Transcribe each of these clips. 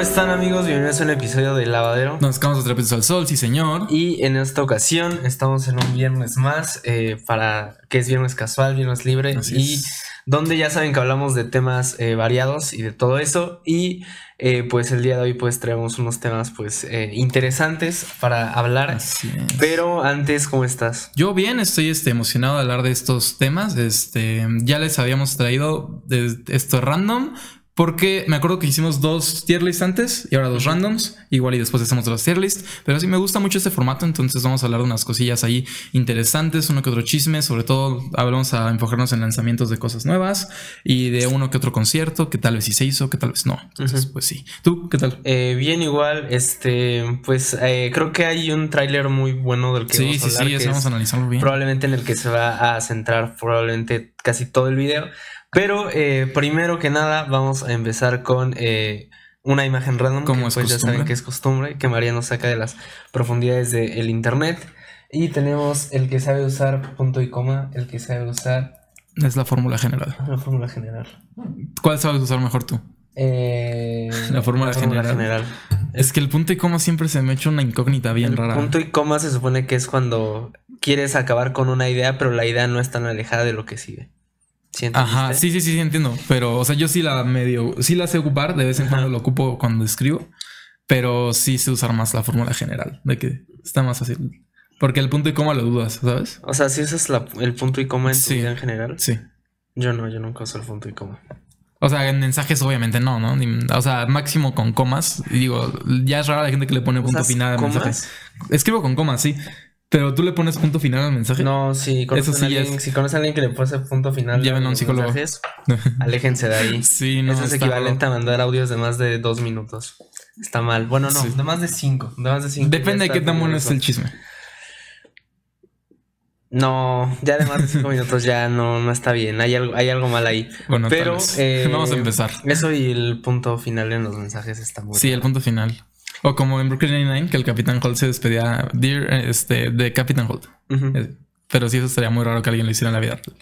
¿Cómo están amigos? Bienvenidos a un episodio de Lavadero. Nos sacamos otra vez al sol, sí señor. Y en esta ocasión estamos en un viernes más, eh, para que es viernes casual, viernes libre. Así y es. donde ya saben que hablamos de temas eh, variados y de todo eso. Y eh, pues el día de hoy pues traemos unos temas pues eh, interesantes para hablar. Así es. Pero antes, ¿cómo estás? Yo bien, estoy este, emocionado de hablar de estos temas. Este, ya les habíamos traído de esto random. Porque me acuerdo que hicimos dos tier lists antes y ahora dos randoms. Igual y después hacemos otras tier list. Pero sí me gusta mucho este formato. Entonces vamos a hablar de unas cosillas ahí interesantes, uno que otro chisme. Sobre todo vamos a enfocarnos en lanzamientos de cosas nuevas y de uno que otro concierto que tal vez sí se hizo, que tal vez no. Entonces, pues sí. ¿Tú qué tal? Eh, bien igual, este, pues eh, creo que hay un tráiler muy bueno del que Sí, vamos a sí, hablar. sí, eso es- vamos a analizarlo bien. probablemente en el que se va a centrar probablemente casi todo el video. Pero eh, primero que nada vamos a empezar con eh, una imagen random Como pues ya saben que es costumbre, que María nos saca de las profundidades del internet. Y tenemos el que sabe usar punto y coma, el que sabe usar Es la fórmula general. la fórmula general. ¿Cuál sabes usar mejor tú? Eh, La fórmula general. Es que el punto y coma siempre se me ha hecho una incógnita bien El rara. punto y coma se supone que es cuando quieres acabar con una idea, pero la idea no es tan alejada de lo que sigue. ¿Sí Ajá, sí, sí, sí, sí, entiendo. Pero, o sea, yo sí la medio, sí la sé ocupar, de vez en Ajá. cuando lo ocupo cuando escribo, pero sí sé usar más la fórmula general, de que está más fácil. Porque el punto y coma lo dudas, ¿sabes? O sea, si usas la- el punto y coma en tu Sí. vida en general. Sí. Yo no, yo nunca uso el punto y coma. O sea, en mensajes obviamente no, ¿no? O sea, máximo con comas. Digo, ya es rara la gente que le pone punto ¿Usas final al comas? mensaje. Escribo con comas, sí. Pero tú le pones punto final al mensaje. No, si conocen, Eso sí alguien, es- si conocen a alguien que le pone punto final, Lleven a un psicólogo. mensajes, aléjense de ahí. sí, no. Eso es equivalente a mandar audios de más de dos minutos. Está mal. Bueno, no, Sí. de más de cinco. De más de cinco. Depende de qué tan bueno es el chisme. No, ya de más de cinco minutos ya no, no está bien. Hay algo, hay algo mal ahí. Bueno, Pero eh, vamos a empezar. Eso y el punto final en los mensajes está muy Sí, el punto final. O como en Brooklyn Nine-Nine, que el Capitán Holt se despedía Dear, este, de Capitán Holt. Eh, Pero sí, eso estaría muy raro que alguien lo hiciera en la vida. real.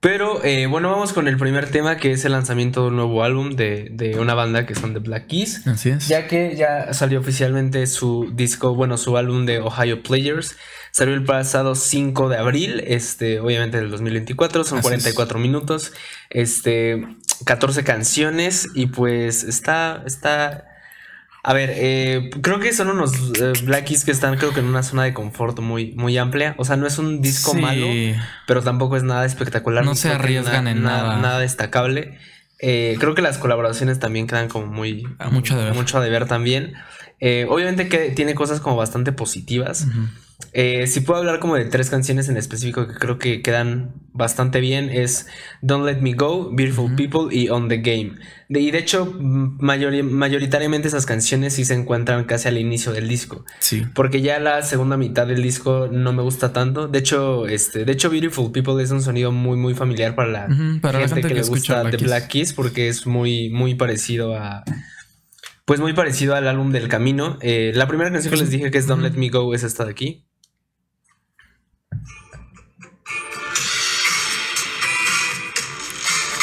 Pero eh, bueno, vamos con el primer tema que es el lanzamiento de un nuevo álbum de, de una banda que son The Black Keys. Así es. Ya que ya salió oficialmente su disco, bueno, su álbum de Ohio Players. Salió el pasado 5 de abril, este, obviamente del 2024, son Así 44 minutos, este, 14 canciones y pues está, está, a ver, eh, creo que son unos eh, Black Keys que están creo que en una zona de confort muy, muy amplia, o sea, no es un disco Sí. malo, pero tampoco es nada espectacular. No se arriesgan na- en na- nada. Nada destacable. Eh, creo que las colaboraciones también quedan como muy... Mucho de ver. Mucho de ver también. Eh, obviamente que tiene cosas como bastante positivas. Ujú. Eh, si puedo hablar como de tres canciones en específico que creo que quedan bastante bien es Don't Let Me Go, Beautiful. People y On the Game. De- y de hecho, mm, mayori- mayoritariamente esas canciones sí se encuentran casi al inicio del disco. Sí. Porque ya la segunda mitad del disco no me gusta tanto. De hecho, este, de hecho, Beautiful People es un sonido muy, muy familiar para la Ujú, para la gente, que, que le gusta The. Black Keys, porque es muy, muy parecido a. Pues muy parecido al álbum del camino. Eh, la primera canción que les dije que es Don't. Let Me Go es esta de aquí.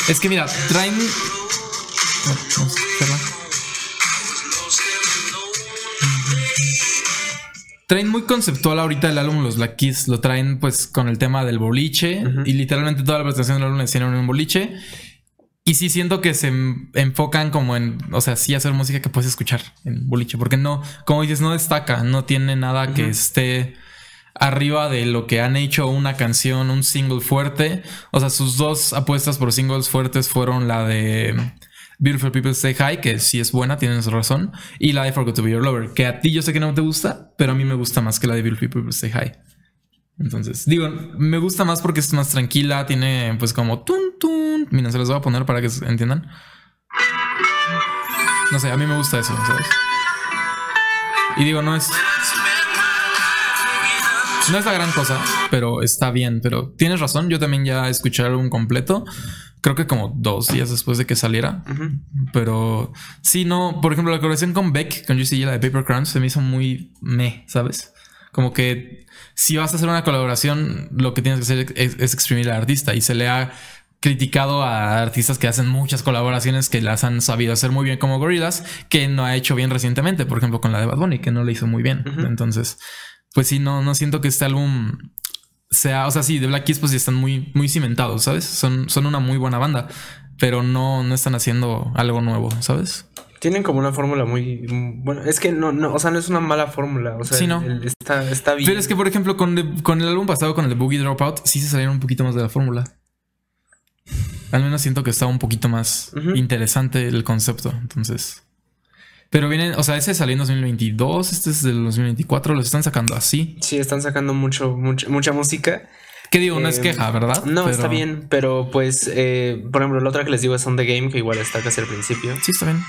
Es que mira, traen. No. Traen muy conceptual ahorita el álbum Los Black Keys. Lo traen pues con el tema del boliche. Y literalmente toda la presentación del álbum hicieron en un boliche. Y sí siento que se enfocan como en, o sea, sí hacer música que puedes escuchar en boliche. Porque no, como dices, no destaca, no tiene nada que esté arriba de lo que han hecho una canción, un single fuerte. O sea, sus dos apuestas por singles fuertes fueron la de Beautiful People Say Hi, que sí es buena, tienes razón, y la de Forgot to Be Your Lover, que a ti yo sé que no te gusta, pero a mí me gusta más que la de Beautiful People Say Hi. Entonces, digo, me gusta más porque es más tranquila, tiene pues como tun tun. Mira, se los voy a poner para que entiendan. No sé, a mí me gusta eso, ¿sabes? Y digo, no es. No es la gran cosa, pero está bien. Pero tienes razón, yo también ya escuché álbum completo. Creo que como dos días después de que saliera. Pero sí, no. Por ejemplo, la colaboración con Beck, con Juicy J, la de Paper Crowns, se me hizo muy me, ¿sabes? Como que si vas a hacer una colaboración, lo que tienes que hacer es, es exprimir al artista y se le ha criticado a artistas que hacen muchas colaboraciones que las han sabido hacer muy bien como Gorillaz, que no ha hecho bien recientemente, por ejemplo con la de Bad Bunny, que no le hizo muy bien. Entonces, pues sí, no, no siento que este álbum sea, o sea, sí, de Black Keys pues sí están muy, muy cimentados, ¿sabes? Son, son una muy buena banda, pero no, no están haciendo algo nuevo, ¿sabes? Tienen como una fórmula muy. Bueno, es que no, no, o sea, no es una mala fórmula. O sea, Sí, no. el- está, está bien. Pero es que, por ejemplo, con, the- con el álbum pasado, con el de Boogie Dropout, sí se salieron un poquito más de la fórmula. Al menos siento que estaba un poquito más interesante el concepto. Entonces. Pero vienen, o sea, ese salió en 2022, este es del 2024, los están sacando así. Sí, están sacando mucho, mucha, mucha música. ¿Qué digo? No es Eh, queja, ¿verdad? No, Pero- está bien, pero pues, eh, por ejemplo, la otra que les digo es On the Game, que igual está casi al principio. Sí, está bien.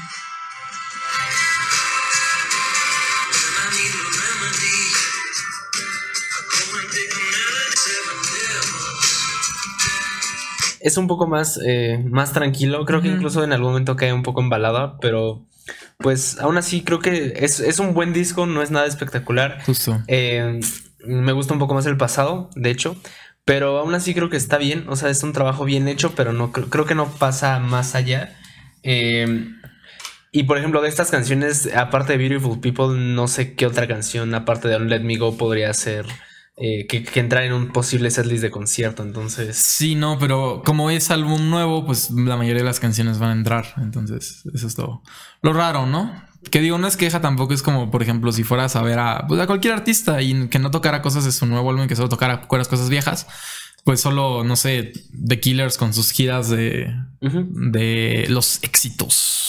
Es un poco más, eh, más tranquilo. Creo que incluso en algún momento cae un poco en balada, pero pues aún así creo que es, es un buen disco, no es nada espectacular. Justo. Eh, me gusta un poco más el pasado, de hecho. Pero aún así creo que está bien. O sea, es un trabajo bien hecho, pero no creo, creo que no pasa más allá. Eh, y por ejemplo, de estas canciones, aparte de Beautiful People, no sé qué otra canción, aparte de Don't Let Me Go, podría ser eh, que, que entrar en un posible setlist de concierto. Entonces, Sí, no, pero como es álbum nuevo, pues la mayoría de las canciones van a entrar. Entonces, eso es todo. Lo raro, ¿no? Que digo, no es queja tampoco, es como, por ejemplo, si fueras a ver a, pues, a cualquier artista y que no tocara cosas de su nuevo álbum, que solo tocara puras cosas viejas, pues solo, no sé, The Killers con sus giras de, de los éxitos.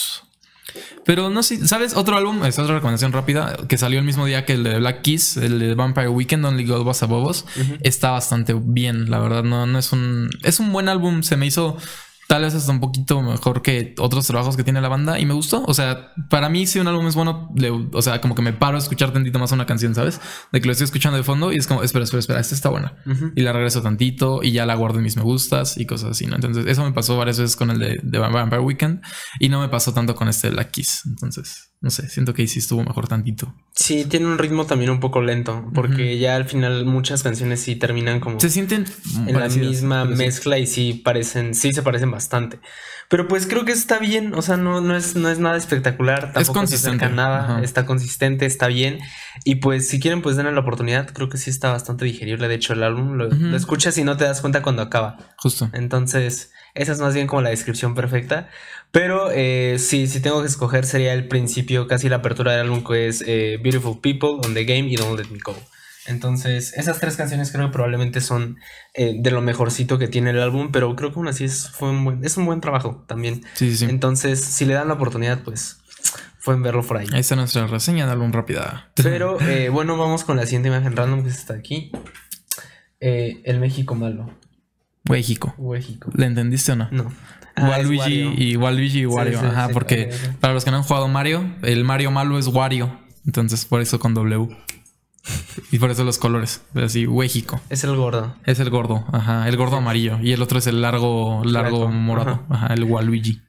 Pero no sé, ¿sabes? Otro álbum, es otra recomendación rápida, que salió el mismo día que el de Black Keys, el de Vampire Weekend, Only God Was Above Us. Está bastante bien, la verdad. No, no es un. Es un buen álbum. Se me hizo tal vez hasta un poquito mejor que otros trabajos que tiene la banda y me gustó. O sea, para mí, si un álbum es bueno, le- o sea, como que me paro a escuchar tantito más una canción, ¿sabes? De que lo estoy escuchando de fondo y es como, espera, espera, espera, esta está buena. Y la regreso tantito y ya la guardo en mis me gustas y cosas así, ¿no? Entonces, eso me pasó varias veces con el de, de Vampire Weekend y no me pasó tanto con este de Black Keys. Entonces, no sé, siento que ahí sí estuvo mejor tantito. Sí, tiene un ritmo también un poco lento, porque ya al final muchas canciones sí terminan como Se sienten en la misma mezcla y sí parecen, sí se parecen bastante. Pero pues creo que está bien, o sea, no, no, es, no es nada espectacular, tampoco se consistente, acerca a nada, está consistente, está bien. Y pues si quieren, pues denle la oportunidad, creo que sí está bastante digerible, de hecho el álbum lo escuchas y no te das cuenta cuando acaba. Justo. Entonces, esa es más bien como la descripción perfecta. Pero eh, sí, si tengo que escoger sería el principio, casi la apertura del álbum, que es eh, Beautiful People, On the Game y Don't Let Me Go. Entonces, esas tres canciones creo que probablemente son eh, de lo mejorcito que tiene el álbum, pero creo que aún así es, fue un buen, es un buen trabajo también. Sí, sí, sí. Entonces, si le dan la oportunidad, pues pueden verlo por ahí. Ahí está nuestra reseña de álbum rápida. Pero eh, bueno, vamos con la siguiente imagen random que está aquí. Eh, el México malo. México. México. ¿Le entendiste o no? No. Ah, Waluigi y Waluigi y Wario. sí, Ajá, sí, porque para los que no han jugado Mario, el Mario malo es Wario. Entonces, por eso con W. Y por eso los colores. Así, México. Es el gordo. Es el gordo, ajá, el gordo amarillo. Y el otro es el largo, largo morado, ajá, el Waluigi.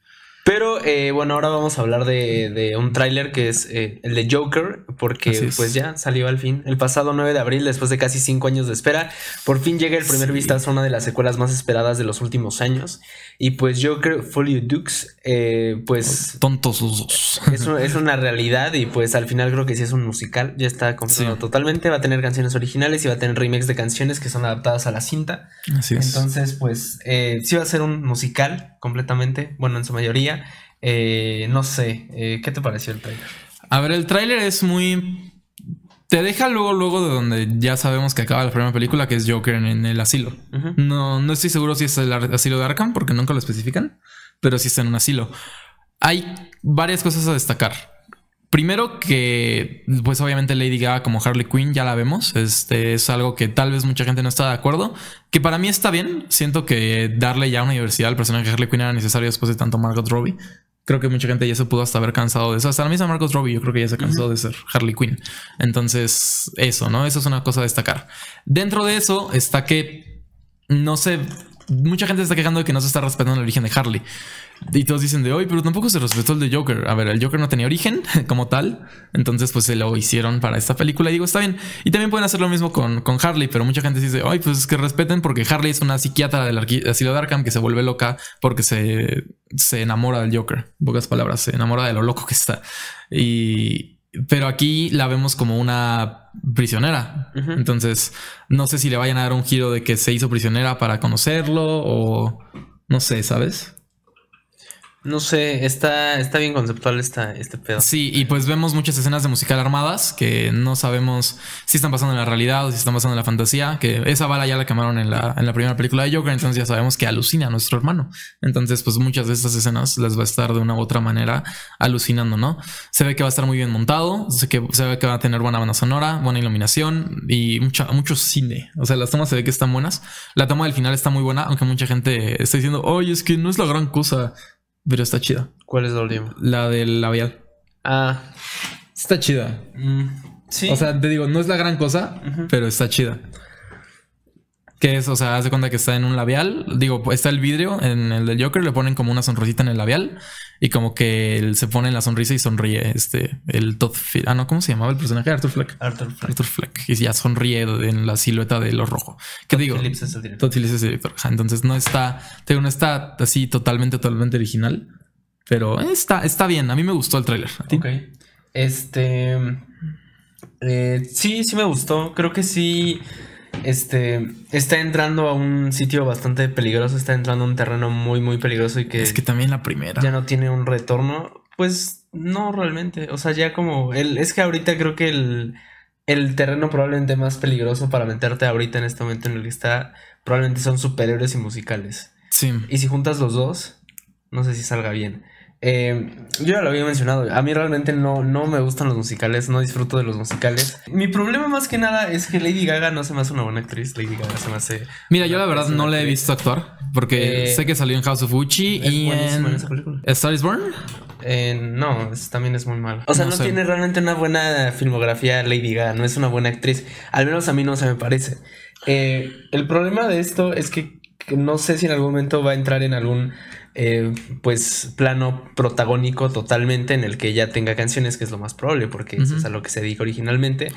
Eh, bueno, ahora vamos a hablar de, de un tráiler que es eh, el de Joker, porque pues ya salió al fin. El pasado 9 de abril, después de casi 5 años de espera, por fin llega el primer Sí. vistazo a una de las secuelas más esperadas de los últimos años. Y pues Joker Folio Dukes, eh, pues Tontos los dos. es, un- es una realidad y pues al final creo que sí es un musical, ya está confirmado Sí. totalmente, va a tener canciones originales y va a tener remakes de canciones que son adaptadas a la cinta. Así es. Entonces, pues, sí va a ser un musical completamente, bueno, en su mayoría. Eh, no sé, eh, ¿qué te pareció el trailer? A ver, el tráiler es muy. Te deja luego, luego de donde ya sabemos que acaba la primera película, que es Joker en, el asilo. No, no estoy seguro si es el asilo de Arkham, porque nunca lo especifican, pero sí está en un asilo. Hay varias cosas a destacar. Primero que, pues obviamente Lady Gaga como Harley Quinn ya la vemos. Este es algo que tal vez mucha gente no está de acuerdo. Que para mí está bien. Siento que darle ya una diversidad al personaje de Harley Quinn era necesario después de tanto Margot Robbie. Creo que mucha gente ya se pudo hasta haber cansado de eso. Hasta la misma Margot Robbie, yo creo que ya se cansó de ser Harley Quinn. Entonces, eso, ¿no? Eso es una cosa a destacar. Dentro de eso está que no sé. Mucha gente está quejando de que no se está respetando el origen de Harley. Y todos dicen de hoy, pero tampoco se respetó el de Joker. A ver, el Joker no tenía origen como tal. Entonces, pues se lo hicieron para esta película. Y digo, está bien. Y también pueden hacer lo mismo con, con Harley, pero mucha gente dice, ay, pues es que respeten porque Harley es una psiquiatra del asilo de Arkham que se vuelve loca porque se, se enamora del Joker. En pocas palabras, se enamora de lo loco que está. Y, pero aquí la vemos como una prisionera. Entonces, no sé si le vayan a dar un giro de que se hizo prisionera para conocerlo o no sé, ¿sabes? No sé, está, está bien conceptual esta, este pedo. Sí, y pues vemos muchas escenas de musical armadas que no sabemos si están pasando en la realidad o si están pasando en la fantasía. Que esa bala ya la quemaron en la, en la primera película de Joker, entonces ya sabemos que alucina a nuestro hermano. Entonces, pues muchas de estas escenas les va a estar de una u otra manera alucinando, ¿no? Se ve que va a estar muy bien montado, se, que, se ve que va a tener buena banda sonora, buena iluminación y mucha, mucho cine. O sea, las tomas se ve que están buenas. La toma del final está muy buena, aunque mucha gente está diciendo, oye, es que no es la gran cosa. Pero está chida. ¿Cuál es la última? La del labial. Ah. Está chida. Mm, sí. O sea, te digo, no es la gran cosa, pero está chida. Que es, o sea, haz de cuenta que está en un labial. Digo, está el vidrio en el del Joker, le ponen como una sonrisita en el labial y como que él se pone en la sonrisa y sonríe. Este, el Todd. Ah, no, ¿cómo se llamaba el personaje? Arthur Fleck. Arthur Fleck. Arthur Fleck. Y ya sonríe en la silueta de lo rojo. ¿Qué digo? Phillips es el director. Todd Phillips es el director. Entonces no está, digo, no está así totalmente, totalmente original, pero está, está bien. A mí me gustó el tráiler. Ok. Este. eh, sí, sí me gustó. Creo que sí. Este. Está entrando a un sitio bastante peligroso. Está entrando a un terreno muy, muy peligroso y que, Es que también la primera. ya no tiene un retorno. Pues no realmente. O sea, ya como. El, es que ahorita creo que el. El terreno probablemente más peligroso para meterte ahorita en este momento en el que está. Probablemente son superhéroes y musicales. Sí. Y si juntas los dos, no sé si salga bien. Eh, yo ya lo había mencionado. A mí realmente no, no me gustan los musicales, no disfruto de los musicales. Mi problema más que nada es que Lady Gaga no se me hace una buena actriz. Lady Gaga se me hace. Mira, yo la verdad no la he visto actuar porque Eh, sé que salió en House of Gucci y en en esa película. A Star is Born. Eh, no, es- también es muy malo. O sea, No no, sé. tiene realmente una buena filmografía Lady Gaga, no es una buena actriz. Al menos a mí no se me parece. Eh, el problema de esto es que no sé si en algún momento va a entrar en algún eh, pues plano protagónico totalmente en el que ella tenga canciones, que es lo más probable, porque eso Ujú. es a lo que se dedica originalmente.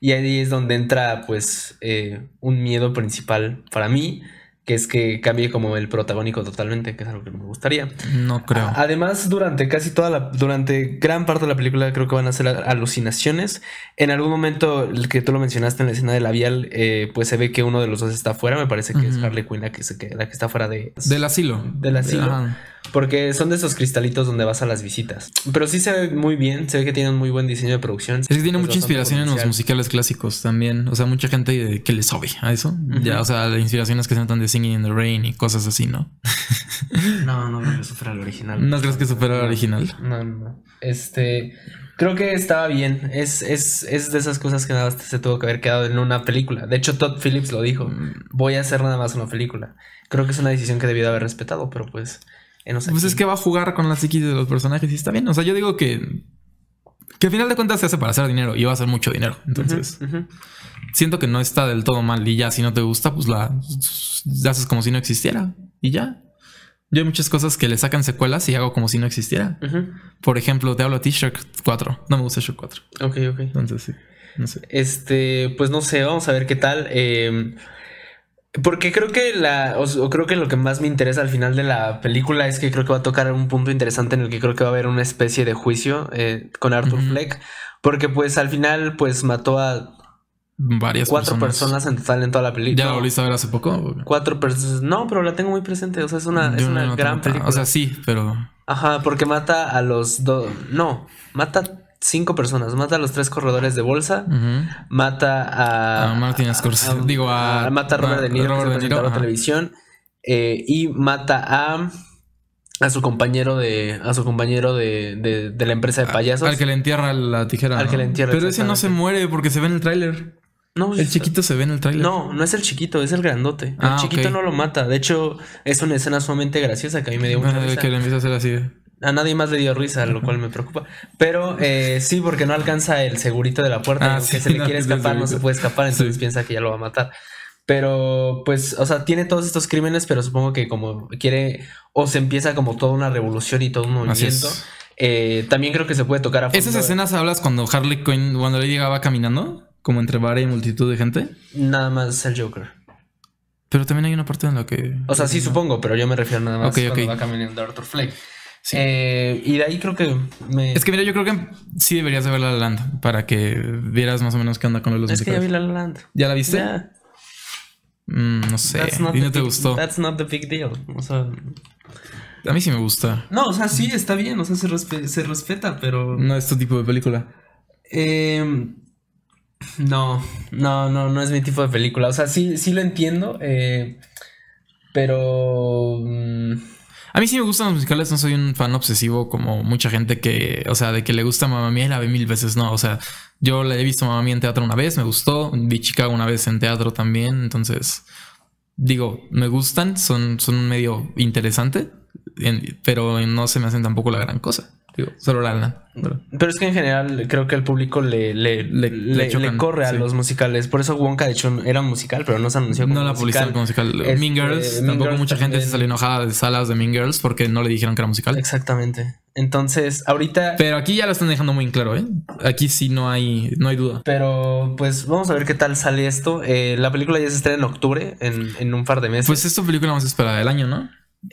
Y ahí es donde entra pues eh, un miedo principal para mí, que es que cambie como el protagónico totalmente, que es algo que no me gustaría. No creo. Además, durante casi toda la, durante gran parte de la película creo que van a ser alucinaciones. En algún momento, el que tú lo mencionaste en la escena de labial, eh, pues se ve que uno de los dos está afuera. Me parece que es. Harley Quinn la que, se, la que está fuera de... Del asilo. Del asilo. Ajá. Porque son de esos cristalitos donde vas a las visitas. Pero sí se ve muy bien, se ve que tienen muy buen diseño de producción. Es que tiene Es mucha inspiración en los musicales clásicos también. O sea, mucha gente que le sabe a eso. Ya, o sea, las inspiraciones que se notan de Singing in the Rain y cosas así, ¿no? No, no creo que supera el original. ¿No crees que supera el original? No, no, no. Este. Creo que estaba bien. Es, es, es de esas cosas que nada más se tuvo que haber quedado en una película. De hecho, Todd Phillips lo dijo. Mm. Voy a hacer nada más una película. Creo que es una decisión que debió de haber respetado, pero pues. Sé. Pues es que va a jugar con la psiquis de los personajes y está bien. O sea, yo digo que. Que al final de cuentas se hace para hacer dinero y va a hacer mucho dinero. Entonces, siento que no está del todo mal. Y ya, si no te gusta, pues la, la haces como si no existiera. Y ya. Yo hay muchas cosas que le sacan secuelas y hago como si no existiera. Por ejemplo, te hablo a Shrek 4. No me gusta Shrek 4. Ok, ok. Entonces, sí. No sé. Este, pues no sé, vamos a ver qué tal. eh, porque creo que la, o, creo que lo que más me interesa al final de la película es que creo que va a tocar un punto interesante en el que creo que va a haber una especie de juicio eh, con Arthur. Fleck. Porque pues al final pues mató a Varias cuatro personas. en total en toda la película. ¿Ya la volviste a ver hace poco? Cuatro personas. No, pero la tengo muy presente. O sea, es una, es una no gran película. O sea, sí, pero. Ajá, porque mata a los dos. No, mata cinco personas. Mata a los tres corredores de bolsa. Mata a. A Martin Scorsese. Digo, a- Mata a Robert De Niro, Robert que presentador de televisión. eh, y mata a. A su compañero de. A su compañero de, de, de la empresa de payasos. Al que le entierra la tijera. Al ¿no? que le entierra, Pero ese no se muere porque se ve en el tráiler. no, El chiquito se ve en el tráiler. No, no es el chiquito, es el grandote. El Ah, chiquito no lo mata. De hecho, es una escena sumamente graciosa que a mí me dio mucha Ah, risa. que le empieza a hacer así. A nadie más le dio risa, lo cual me preocupa. Pero eh, sí, porque no alcanza el segurito de la puerta. Ah, sí, se le no, quiere escapar, no se puede escapar, entonces Sí. piensa que ya lo va a matar. Pero, pues, o sea, tiene todos estos crímenes, pero supongo que como quiere, o se empieza como toda una revolución y todo un movimiento. Eh, también creo que se puede tocar a fondo. Esas escenas hablas cuando Harley Quinn, cuando le llegaba caminando, como entre varias y multitud de gente. Nada más el Joker. Pero también hay una parte en la que. O sea, sí supongo, pero yo me refiero nada más cuando va caminando Arthur Fleck. Sí. Eh, y de ahí creo que me... Es que mira, yo creo que sí deberías de ver La La Land para que vieras más o menos qué onda con los Es que ya musicales. vi La La Land. ¿Ya la viste? Ya. Mm, no sé. ¿Y the no te big- gustó? That's not the big deal. O sea, A mí sí me gusta. no, o sea, sí, está bien. O sea, se, respe- se respeta, pero... No es tu tipo de película. Eh, no, no, no, no es mi tipo de película. O sea, sí, sí lo entiendo, eh, pero... mm, A mí sí me gustan los musicales, no soy un fan obsesivo como mucha gente que, o sea, de que le gusta Mamma Mía y la ve mil veces, no, o sea, yo le he visto Mamma Mía en teatro una vez, me gustó, vi Chicago una vez en teatro también, entonces, digo, me gustan, son, son medio interesante, pero no se me hacen tampoco la gran cosa, digo, solo la pero- Pero es que en general creo que el público le, le, Le- chocan, corre a sí. los musicales. Por eso Wonka, de hecho, era un musical, pero no se anunció como No la musical. publicidad musical. Este, Mean Girls, Mean tampoco Girls mucha gente se salió enojada de salas de Mean Girls porque no le dijeron que era musical. Exactamente. Entonces, ahorita... Pero aquí ya lo están dejando muy claro, ¿eh? Aquí sí no hay, no hay duda. Pero pues vamos a ver qué tal sale esto. Eh, la película ya se estrena en octubre, en, en un par de meses. Pues esta película más esperada del año, ¿no?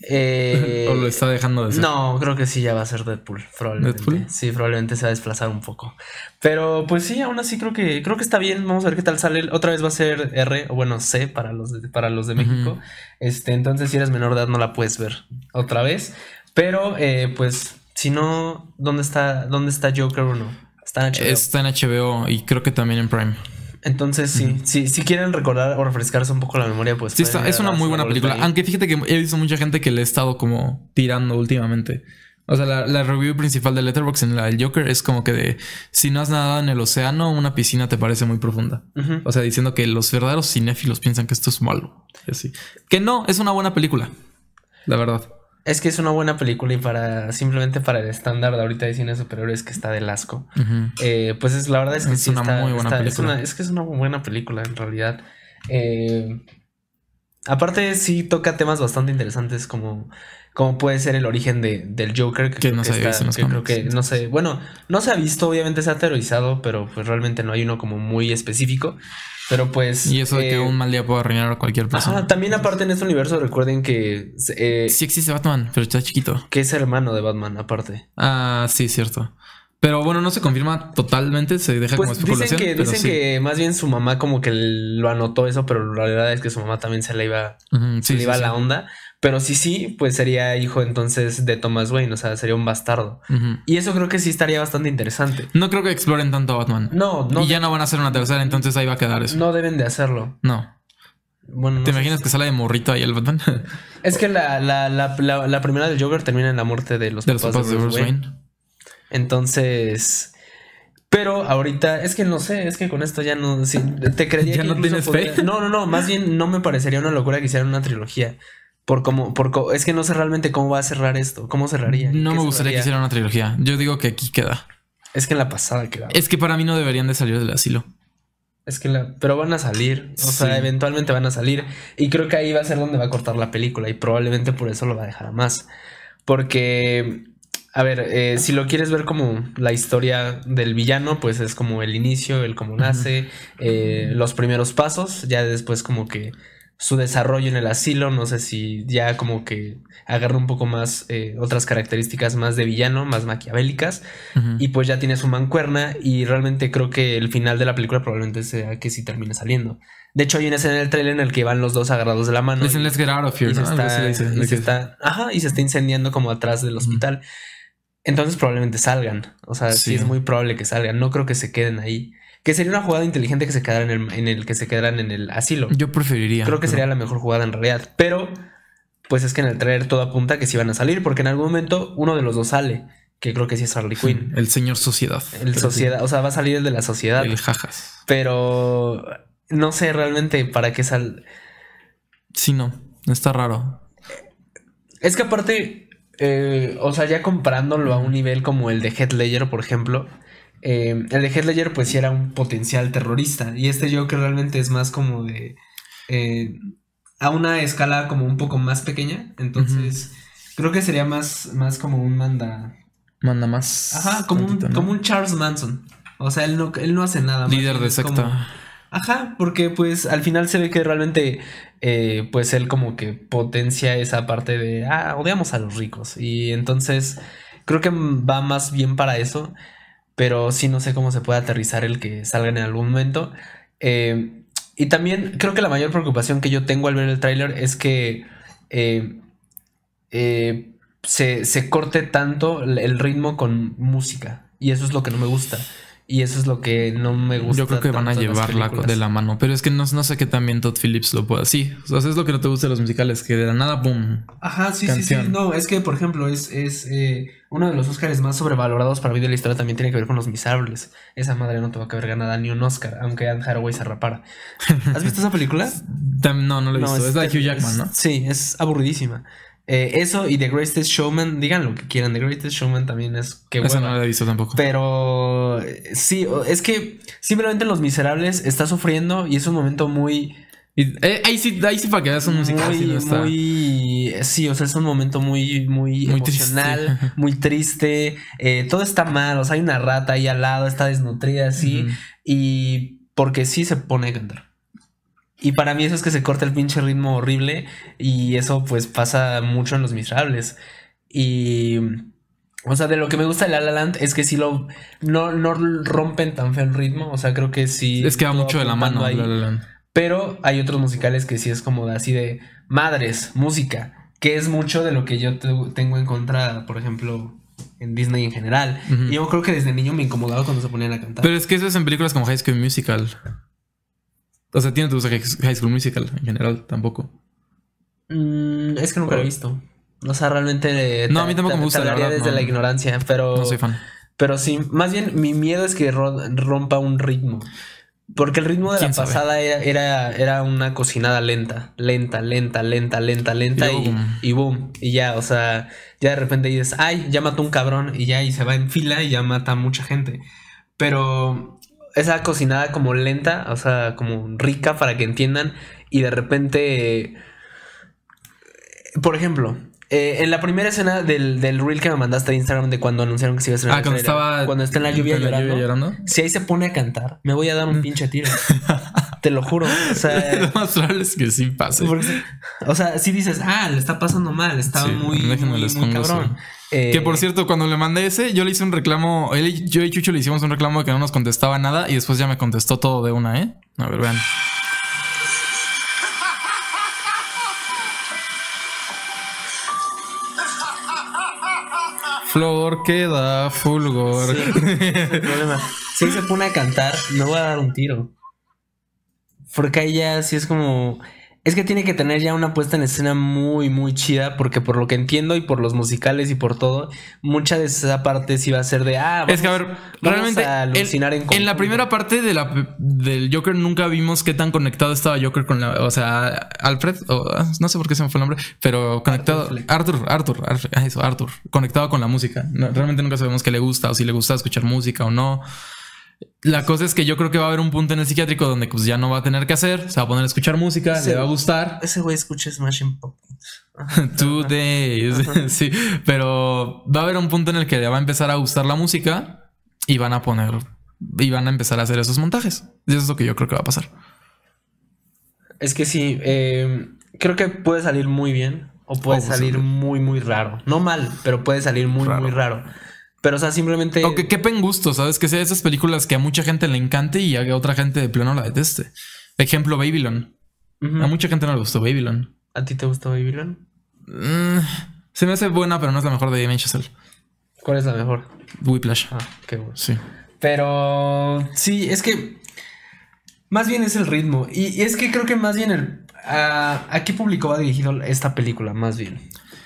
Eh, o lo está dejando de ser. No, creo que sí ya va a ser Deadpool, probablemente. ¿Deadpool? Sí, probablemente se va a desplazar un poco. Pero pues sí, aún así creo que creo que está bien. Vamos a ver qué tal sale. Otra vez va a ser R, o bueno, C para los de, para los de. México. Este, entonces si eres menor de edad no la puedes ver otra vez. Pero eh, pues si no, ¿dónde está dónde está Joker 1? Está en HBO. Está en HBO y creo que también en Prime. Entonces sí, sí, si quieren recordar o refrescarse un poco la memoria, pues Sí, está, es una muy buena película. Aunque fíjate que he visto mucha gente que le he estado como tirando últimamente. O sea, la, la review principal de Letterboxd en la del Joker es como que de si no has nadado en el océano, una piscina te parece muy profunda. O sea, diciendo que los verdaderos cinéfilos piensan que esto es malo. Así. Que no, es una buena película. La verdad. Es que es una buena película y para simplemente para el estándar de ahorita de cine superiores que está del asco. Eh, pues es la verdad es que Es sí una está- muy buena está- es, película. una- es que es una buena película en realidad. Eh, aparte sí toca temas bastante interesantes como, como puede ser el origen de, del Joker. Que creo no se que creo que no sé, bueno, no se ha visto, obviamente se ha teorizado, pero pues realmente no hay uno como muy específico. Pero pues. Y eso de que eh, un mal día puede arruinar a cualquier persona. ajá, también aparte en este universo recuerden que, eh, Sí existe Batman, pero está chiquito. que es hermano de Batman, aparte. Ah, sí, cierto. Pero bueno, no se confirma totalmente, se deja como Pues dicen especulación. que, pero dicen sí. que más bien su mamá como que lo anotó eso, pero la verdad es que su mamá también se le iba, Ujú, se sí, le sí, iba sí. la onda. Pero sí, sí, pues sería hijo entonces de Thomas Wayne, o sea, sería un bastardo. Y eso creo que sí estaría bastante interesante. No creo que exploren tanto a Batman. No, no, y ya no van a hacer una tercera, entonces ahí va a quedar eso. No. deben de hacerlo. Bueno, no ¿Te sé. imaginas que sale de morrito ahí el Batman? Es que la, la, la, la, primera del Joker termina en la muerte de los de los papás de Bruce Wayne. Entonces. Pero ahorita, es que no sé, es que con esto ya no. sí, te creería ¿Ya que no tienes podría- fe? No, no, no. Más bien no me parecería una locura que hicieran una trilogía. Por cómo, por co- es que no sé realmente cómo va a cerrar esto. ¿Cómo cerraría? No ¿Qué me gustaría que hicieran una trilogía. Yo digo que aquí queda. Es que en la pasada quedaba. Es que para mí no deberían de salir del asilo. Es que la. Pero van a salir. O sea, eventualmente van a salir. Y creo que ahí va a ser donde va a cortar la película. Y probablemente por eso lo va a dejar a más. Porque. A ver, eh, si lo quieres ver como la historia del villano, pues es como el inicio, el cómo nace, eh, los primeros pasos, ya después como que su desarrollo en el asilo, no sé si ya como que agarra un poco más eh, otras características más de villano, más maquiavélicas, y pues ya tiene su mancuerna y realmente creo que el final de la película probablemente sea que sí termine saliendo. De hecho hay una escena en el trailer en el que van los dos agarrados de la mano. Dicen, let's get out of here. y se ¿no? Así está, y se está- ajá, y se está incendiando como atrás del hospital. Entonces probablemente salgan. O sea, sí. Sí. es muy probable que salgan. No creo que se queden ahí. Que sería una jugada inteligente que se quedaran en el, en el que se quedaran en el asilo. Yo preferiría. creo que pero- sería la mejor jugada en realidad. Pero, pues es que en el trailer todo apunta que sí van a salir. Porque en algún momento uno de los dos sale. Que creo que sí es Harley Quinn. El señor sociedad. El sociedad, o sea, va a salir el de la sociedad. El jajas. Pero no sé realmente para qué sal. Sí, no. Está raro. Es que aparte, eh, o sea, ya comparándolo a un nivel como el de Heath Ledger, por ejemplo, eh, el de Heath Ledger pues sí era un potencial terrorista y este Joker realmente es más como de... eh, a una escala como un poco más pequeña. Entonces, creo que sería más, más como un manda. Manda más. Ajá, como, un, como un Charles Manson. O sea, él no, él no hace nada. más Líder de secta. como- Ajá, porque pues al final se ve que realmente eh, pues él como que potencia esa parte de, ah, odiamos a los ricos. Y entonces creo que va más bien para eso, pero sí no sé cómo se puede aterrizar el que salga en algún momento. Eh, y también creo que la mayor preocupación que yo tengo al ver el tráiler es que eh, eh, se, se corte tanto el ritmo con música. Y eso es lo que no me gusta. Y eso es lo que no me gusta. Yo creo que van a llevarla de la mano. Pero es que no, no sé qué también Todd Phillips lo pueda. Sí, o sea, es lo que no te gusta de los musicales, que de la nada, boom. Ajá, sí, sí, sí. No, es que, por ejemplo, es, es eh, uno de los Oscars más sobrevalorados para mí de la historia también tiene que ver con Los Miserables. Esa madre no te va a haber ganada ni un Oscar, aunque Anne Hathaway se rapara. ¿Has visto esa película? No, no lo he visto. es, la de Hugh Jackman, es- ¿no? Sí, es aburridísima. Eh, eso y The Greatest Showman, digan lo que quieran, The Greatest Showman también es que hueva. no la he visto tampoco. Pero eh, sí, es que simplemente Los Miserables está sufriendo y es un momento muy... Y- eh, ahí sí, ahí sí para que veas un musical. sí muy, no está. muy- sí, o sea, es un momento muy, muy, Muy emocional, triste. muy triste. eh, todo está mal, o sea, hay una rata ahí al lado, está desnutrida así. Y porque sí se pone a cantar. Y para mí eso es que se corta el pinche ritmo horrible. Y eso pues pasa mucho en Los Miserables. Y... O sea, de lo que me gusta de La La Land es que sí lo... No, no rompen tan feo el ritmo. O sea, creo que sí... Es que va mucho de la mano. ahí. La La Land. Pero hay otros musicales que sí es como de así de madres, música, que es mucho de lo que yo te- tengo en contra, por ejemplo, en Disney en general. Y yo creo que desde niño me incomodaba cuando se ponían a cantar. Pero es que eso es en películas como High School Musical. O sea, tiene tu High School Musical en general, tampoco. Mm, es que nunca lo he visto. O sea, realmente. No, a mí tampoco me gusta, la verdad, desde no. la ignorancia, pero. No soy fan. Pero sí, más bien mi miedo es que ro- rompa un ritmo. Porque el ritmo de la pasada era, era, era una cocinada lenta, lenta, lenta, lenta, lenta, lenta Y boom. y boom. Y ya, o sea, ya de repente dices, ay, ya mató un cabrón y ya, y se va en fila y ya mata a mucha gente. Pero esa cocinada como lenta, o sea, como rica para que entiendan, y de repente, por ejemplo, eh, en la primera escena del, del reel que me mandaste de Instagram de cuando anunciaron que se iba a estrenar Ah, cuando trailer, estaba. cuando está en la lluvia, llorando, llorando. si ahí se pone a cantar, me voy a dar un pinche tiro. Te lo juro. O Lo sea, más probable es que sí pase. porque- o sea, si dices, ah, le está pasando mal, está Sí, muy, déjenme muy, muy cabrón. Eh, Que por cierto, cuando le mandé ese, yo le hice un reclamo. Él, y- yo y Chucho le hicimos un reclamo de que no nos contestaba nada y después ya me contestó todo de una, ¿eh? A ver, vean. Flor fulgor. Sí, es el problema. Si se pone a cantar, me voy a dar un tiro. Porque ahí ya sí es como. Es que tiene que tener ya una puesta en escena muy, muy chida. Porque por lo que entiendo y por los musicales y por todo, mucha de esa parte sí va a ser de. Ah, Es que a ver, vamos realmente a en, alucinar en en la primera parte de la, del Joker nunca vimos qué tan conectado estaba Joker con la, o sea, Alfred, o, ah, no sé por qué se me fue el nombre, pero conectado. Arthur, Arthur, Arthur, ah, eso, Arthur, conectado con la música. No, realmente nunca sabemos qué le gusta o si le gusta escuchar música o no. La cosa es que yo creo que va a haber un punto en el psiquiátrico donde pues ya no va a tener que hacer, se va a poner a escuchar música, le va a gustar. Ese güey escucha Smashing Pumpkins. Two days. sí, pero va a haber un punto en el que le va a empezar a gustar la música y van a poner y van a empezar a hacer esos montajes. Y eso es lo que yo creo que va a pasar. Es que sí, eh, creo que puede salir muy bien o puede O puede salir salir- muy, muy raro. No mal, pero puede salir muy, Raro. muy raro. Pero, o sea, simplemente. O que quepen gusto, ¿sabes? Que sea esas películas que a mucha gente le encante y a otra gente de plano la deteste. Ejemplo, Babylon. A mucha gente no le gustó Babylon. ¿A ti te gusta Babylon? Mm, se me hace buena, pero no es la mejor de Damien Chazelle. ¿Cuál es la mejor? Whiplash. Ah, qué bueno. Sí. Pero sí, es que más bien es el ritmo. Y, y es que creo que más bien el. ¿A, ¿a qué público va dirigido esta película? Más bien.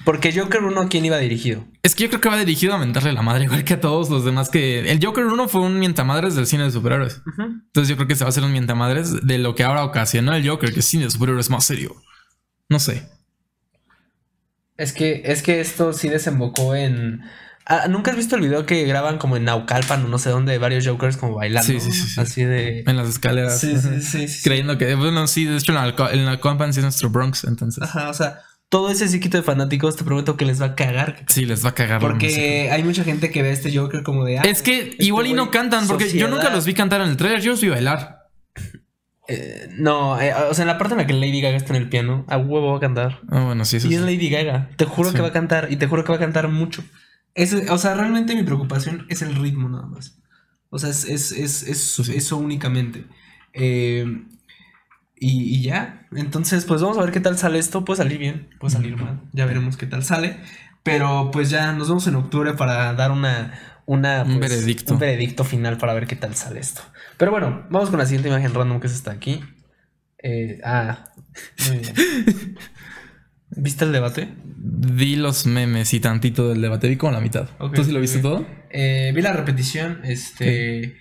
Porque Joker 1, ¿a quién iba dirigido? Es que yo creo que va dirigido a mentarle la madre, igual que a todos los demás que... El Joker 1 fue un mientamadres del cine de superhéroes. Entonces yo creo que se va a hacer un mientamadres de lo que ahora ocasionó el Joker, que es cine de superhéroes más serio. No sé. Es que, es que esto sí desembocó en. Ah, ¿Nunca has visto el video que graban como en Naucalpan o no sé dónde, varios Jokers como bailando? Sí, sí, sí, sí. Así de. En las escaleras. Sí, sí, sí, sí. Creyendo que, bueno, sí, de hecho en Compan sí es nuestro Bronx, entonces. Ajá, o sea, todo ese psiquito de fanáticos te prometo que les va a cagar. Sí, les va a cagar. Porque hay mucha gente que ve a este Joker como de. ah, Es que este igual y no cantan, porque yo nunca los vi cantar en el trailer, yo los vi bailar. Eh, no, eh, o sea, en la parte en la que Lady Gaga está en el piano, a huevo va a cantar. Ah, bueno, sí, eso Y es sí. Lady Gaga. Te juro Sí. que va a cantar. Y te juro que va a cantar mucho. Ese- o sea, realmente mi preocupación es el ritmo nada más. O sea, es, es, es, es eso únicamente. Eh, y, y ya. Entonces, pues vamos a ver qué tal sale esto. Puede salir bien, puede salir mal. Ya veremos qué tal sale. Pero pues ya nos vemos en octubre para dar una. una Un pues, veredicto. Un veredicto final para ver qué tal sale esto. Pero bueno, vamos con la siguiente imagen random que es esta aquí. Eh, ah, muy bien. ¿Viste el debate? Vi los memes y tantito del debate, vi como la mitad. Ok, ¿Tú sí lo viste todo? Eh, vi la repetición, este...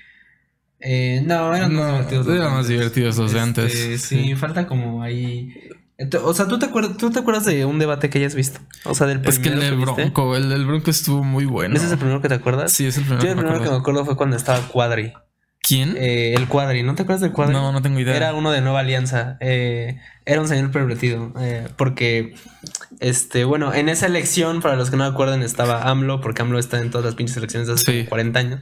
eh, no, eran más No, divertidos. eran de más antes. divertidos los de Este, antes, Sí, sí. falta como ahí... O sea, ¿tú te, acuerdas, ¿tú te acuerdas de un debate que hayas visto? O sea, del Es que el primero del? Bronco, el del Bronco estuvo muy bueno. ¿Ese es el primero que te acuerdas? Sí, es el primero Yo el me primero que me acuerdo. fue cuando estaba Cuadri. ¿Quién? Eh, el Cuadri, ¿no te acuerdas del Cuadri? no, no tengo idea. Era uno de Nueva Alianza. eh, era un señor pervertido. eh, porque, este, bueno, en esa elección, para los que no acuerdan, estaba AMLO, porque AMLO está en todas las pinches elecciones de hace Sí. como 40 años.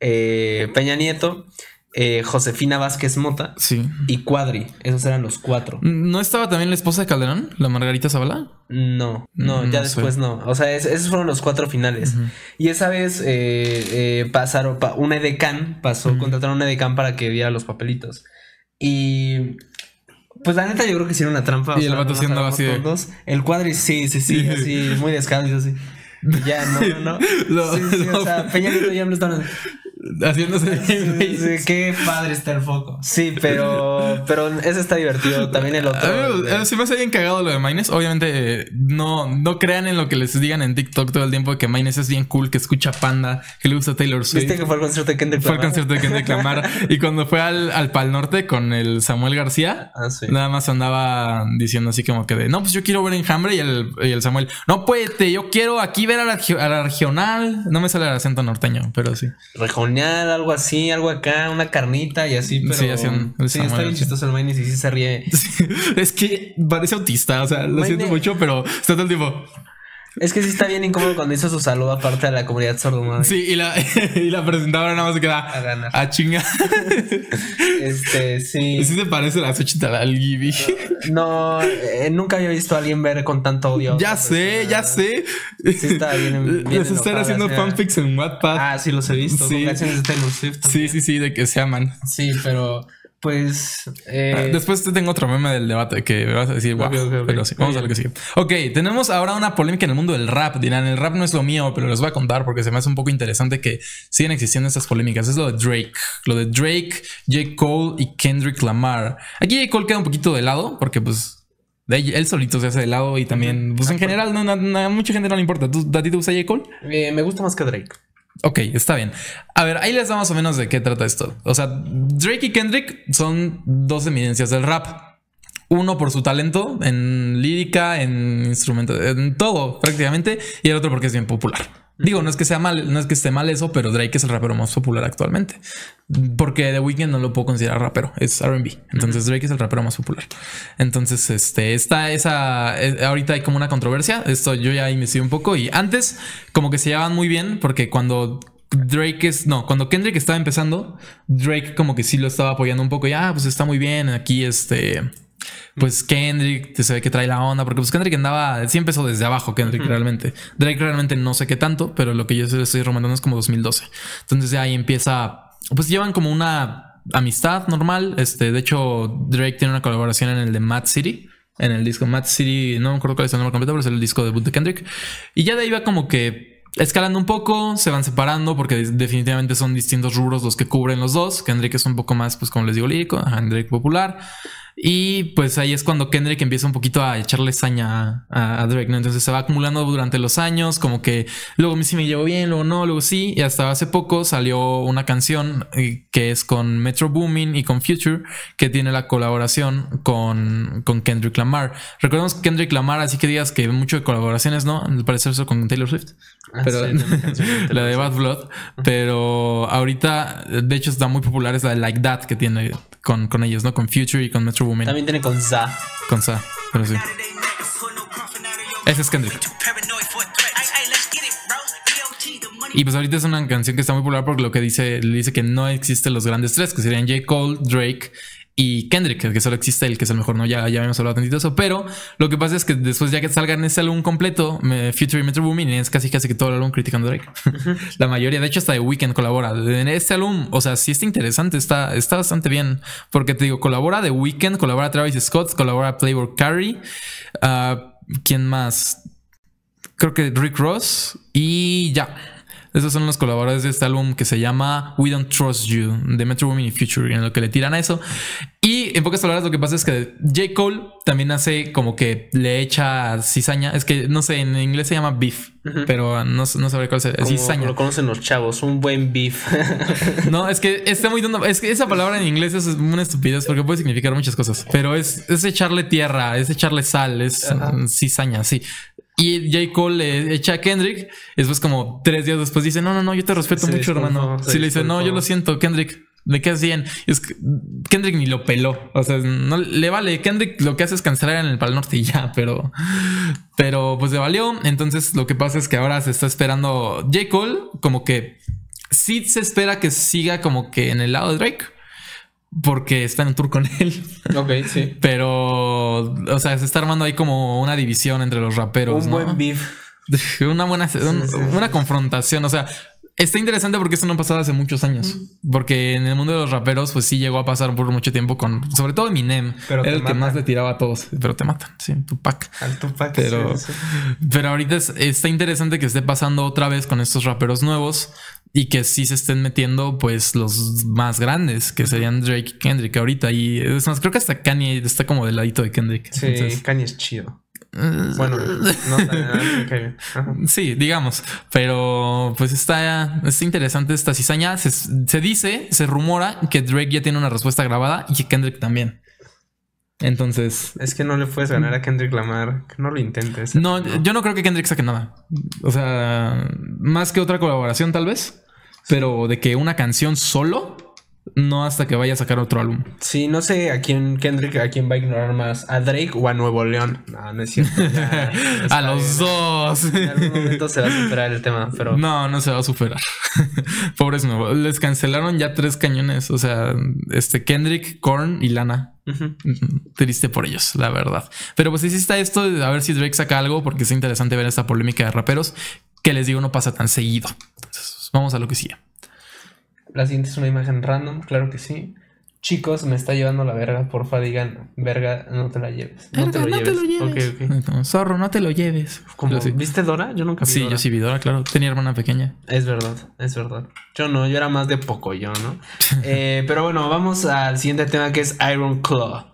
Eh, Peña Nieto, eh, Josefina Vázquez Mota Sí. y Cuadri. Esos eran los cuatro. ¿No estaba también la esposa de Calderón? ¿La Margarita Zavala? No, no, Mm, ya no sé. después no. O sea, es- esos fueron los cuatro finales. Y esa vez eh, pasaron, pa- un edecán pasó, contrataron un edecán para que diera los papelitos. Y pues la neta yo creo que hicieron una trampa. Y el vato haciendo así todos. El cuadri sí, sí, sí, Sí. así, muy descalzo, así. Ya, no, no, no. Lo- sí, sí, lo- o sea, Peña Nieto ya no estaban. Haciéndose Sí, sí, qué padre está el foco. Sí, pero, pero ese está divertido. También el otro. A mí me- de- hace bien cagado lo de Maynes. Obviamente, eh, no, no crean en lo que les digan en TikTok todo el tiempo de que Maynes es bien cool, que escucha Panda, que le gusta Taylor Swift. ¿Viste que fue al concierto de Kendrick Fue al Lamar? concierto de Kendrick Lamar. y cuando fue al, al Pal Norte con el Samuel García, Ah, sí. nada más andaba diciendo así como que de no, pues yo quiero ver Enjambre. Y el, y el Samuel, no puede, yo quiero aquí ver a la, a la regional. No me sale el acento norteño, pero sí. Algo así, algo acá, una carnita y así, pero Sí, el sí, está bien chistoso el Maynes y sí se ríe. es que parece autista, o sea, lo siento mucho, pero está todo el tiempo. Es que sí está bien incómodo cuando hizo su saludo aparte de la comunidad sordomuda. Sí, y la, y la presentadora nada más se queda A ganar. a chinga. Este, sí. Sí te parece la Xochitl al Gibi. No, eh, nunca había visto a alguien ver con tanto odio. ya sé, ya sé. Sí está bien- bien Les están haciendo fanfics en Wattpad. Ah, sí, los he visto. Sí. Con canciones de Taylor Swift. sí, sí, sí, de que se aman. Sí, pero pues. eh, Ah, Después te tengo otro meme del debate que me vas a decir, wow. Pero sí, vamos a lo que sigue. Ok, tenemos ahora una polémica en el mundo del rap. Dirán, el rap no es lo mío, pero les voy a contar porque se me hace un poco interesante que siguen existiendo estas polémicas. Es lo de Drake. Lo de Drake, J. Cole y Kendrick Lamar. Aquí J. Cole queda un poquito de lado porque pues... él solito se hace de lado y también, pues en general, no, no- no- a mucha gente no le importa. ¿Tú, ¿A ti te gusta J. Cole? eh, me gusta más que Drake. Ok, está bien. A ver, ahí les da más o menos de qué trata esto. O sea, Drake y Kendrick son dos eminencias del rap. Uno por su talento en lírica, en instrumento, en todo prácticamente, y el otro porque es bien popular. Digo, no es que sea mal, no es que esté mal eso, pero Drake es el rapero más popular actualmente. Porque The Weeknd no lo puedo considerar rapero, es RB. Entonces Drake es el rapero más popular. Entonces, este, está esa. eh, ahorita hay como una controversia. Esto yo ya investigué un poco y antes, como que se llevaban muy bien, porque cuando Drake es. No, cuando Kendrick estaba empezando, Drake como que sí lo estaba apoyando un poco. Y ah, pues está muy bien. Aquí este. Pues Kendrick se ve que trae la onda, porque pues Kendrick andaba, sí empezó desde abajo, Kendrick realmente. Drake realmente no sé qué tanto, pero lo que yo estoy remandando es como 2012. Entonces de ahí empieza, pues llevan como una amistad normal. Este, de hecho, Drake tiene una colaboración en el de Mad City, en el disco Mad City, no me acuerdo cuál es el nombre completo, pero es el disco debut de Kendrick. Y ya de ahí va como que escalando un poco, se van separando porque definitivamente son distintos rubros los que cubren los dos. Kendrick es un poco más, pues como les digo, lírico, Drake popular. Y pues ahí es cuando Kendrick empieza un poquito a echarle saña a, Drake, ¿no? Entonces se va acumulando durante los años, como que luego sí me llevo bien, luego no, luego sí. Y hasta hace poco salió una canción eh, que es con Metro Boomin y con Future, que tiene la colaboración con, con Kendrick Lamar. Recordemos Kendrick Lamar, así que digas que mucho de colaboraciones, ¿no? Al parecer eso con Taylor Swift. Ah, pero la de Bad Blood. Pero ahorita, de hecho, está muy popular es la de Like That que tiene con, con ellos, ¿no? Con Future y con Metro Woman. También tiene con Za. Con Za, pero sí. Ese es Kendrick. Y pues ahorita es una canción que está muy popular porque lo que dice, dice que no existen los grandes tres, que serían J. Cole, Drake y Kendrick, que solo existe el que es el mejor, no, ya, ya habíamos hablado tantito de eso, pero lo que pasa es que después ya que salgan ese álbum completo, Future y Metro Boomin, es casi casi que todo el álbum criticando a Drake. La mayoría, de hecho hasta The Weeknd colabora. En este álbum, o sea, sí está interesante, está, está bastante bien, porque te digo, colabora The Weeknd, colabora Travis Scott, colabora Playboy Carey, uh, ¿quién más? Creo que Rick Ross y ya. Esos son los colaboradores de este álbum que se llama We Don't Trust You de Metro Women y Future, en lo que le tiran a eso. Y en pocas palabras, lo que pasa es que J. Cole también hace como que le echa cizaña. Es que no sé, en inglés se llama beef, pero no, no sabré cuál es. Cizaña. Lo conocen los chavos, un buen beef. no, es que está muy Es que esa palabra en inglés es una estupidez porque puede significar muchas cosas, pero es, es echarle tierra, es echarle sal, es cizaña, sí. Y J. Cole le echa a Kendrick. Después, como tres días después, dice: No, no, no, yo te respeto mucho, hermano. Si le dice: No, yo lo siento, Kendrick. Le quedas bien. es que Kendrick ni lo peló. O sea, no le vale. Kendrick lo que hace es cancelar en el Pal Norte y ya, pero, pero pues le valió. Entonces, lo que pasa es que ahora se está esperando J. Cole, como que sí se espera que siga como que en el lado de Drake porque está en un tour con él. Ok, sí. Pero, o sea, se está armando ahí como una división entre los raperos. Un buen beef. Una buena, una confrontación. O sea, está interesante porque esto no ha pasado hace muchos años. Porque en el mundo de los raperos, pues sí llegó a pasar por mucho tiempo con, sobre todo Eminem. Pero era el que más le tiraba a todos. Pero te matan, sí, Tupac. Al Tupac. Pero, pero ahorita está interesante que esté pasando otra vez con estos raperos nuevos y que sí se estén metiendo pues los más grandes que serían Drake y Kendrick ahorita y es más creo que hasta Kanye está como del ladito de Kendrick sí Kanye es chido bueno no sí digamos pero pues está, está interesante esta cizaña se, se dice se rumora que Drake ya tiene una respuesta grabada y que Kendrick también entonces. Es que no le puedes ganar a Kendrick Lamar. Que no lo intentes. No, yo no creo que Kendrick saque nada. O sea, más que otra colaboración, tal vez. Pero de que una canción solo, no hasta que vaya a sacar otro álbum. Sí, no sé a quién Kendrick, a quién va a ignorar más, a Drake o a Nuevo León. No, no es cierto. a los dos. En algún momento se va a superar el tema, pero. No, no se va a superar. Pobres nuevos. Les cancelaron ya tres cañones. O sea, este Kendrick, Korn y Lana. Triste por ellos, la verdad. Pero pues sí está esto, a ver si Drake saca algo, porque es interesante ver esta polémica de raperos, que les digo no pasa tan seguido. Entonces, vamos a lo que sigue. La siguiente es una imagen random, claro que sí. Chicos, me está llevando la verga, porfa digan, verga, no te la lleves. no, te lo, lleves. zorro, no te lo lleves. ¿Viste Dora? Yo nunca vi Sí, yo sí vi Dora, claro. Tenía hermana pequeña. Es verdad, es verdad. Yo no, yo era más de poco yo, ¿no? Eh, pero bueno, vamos al siguiente tema que es Iron Claw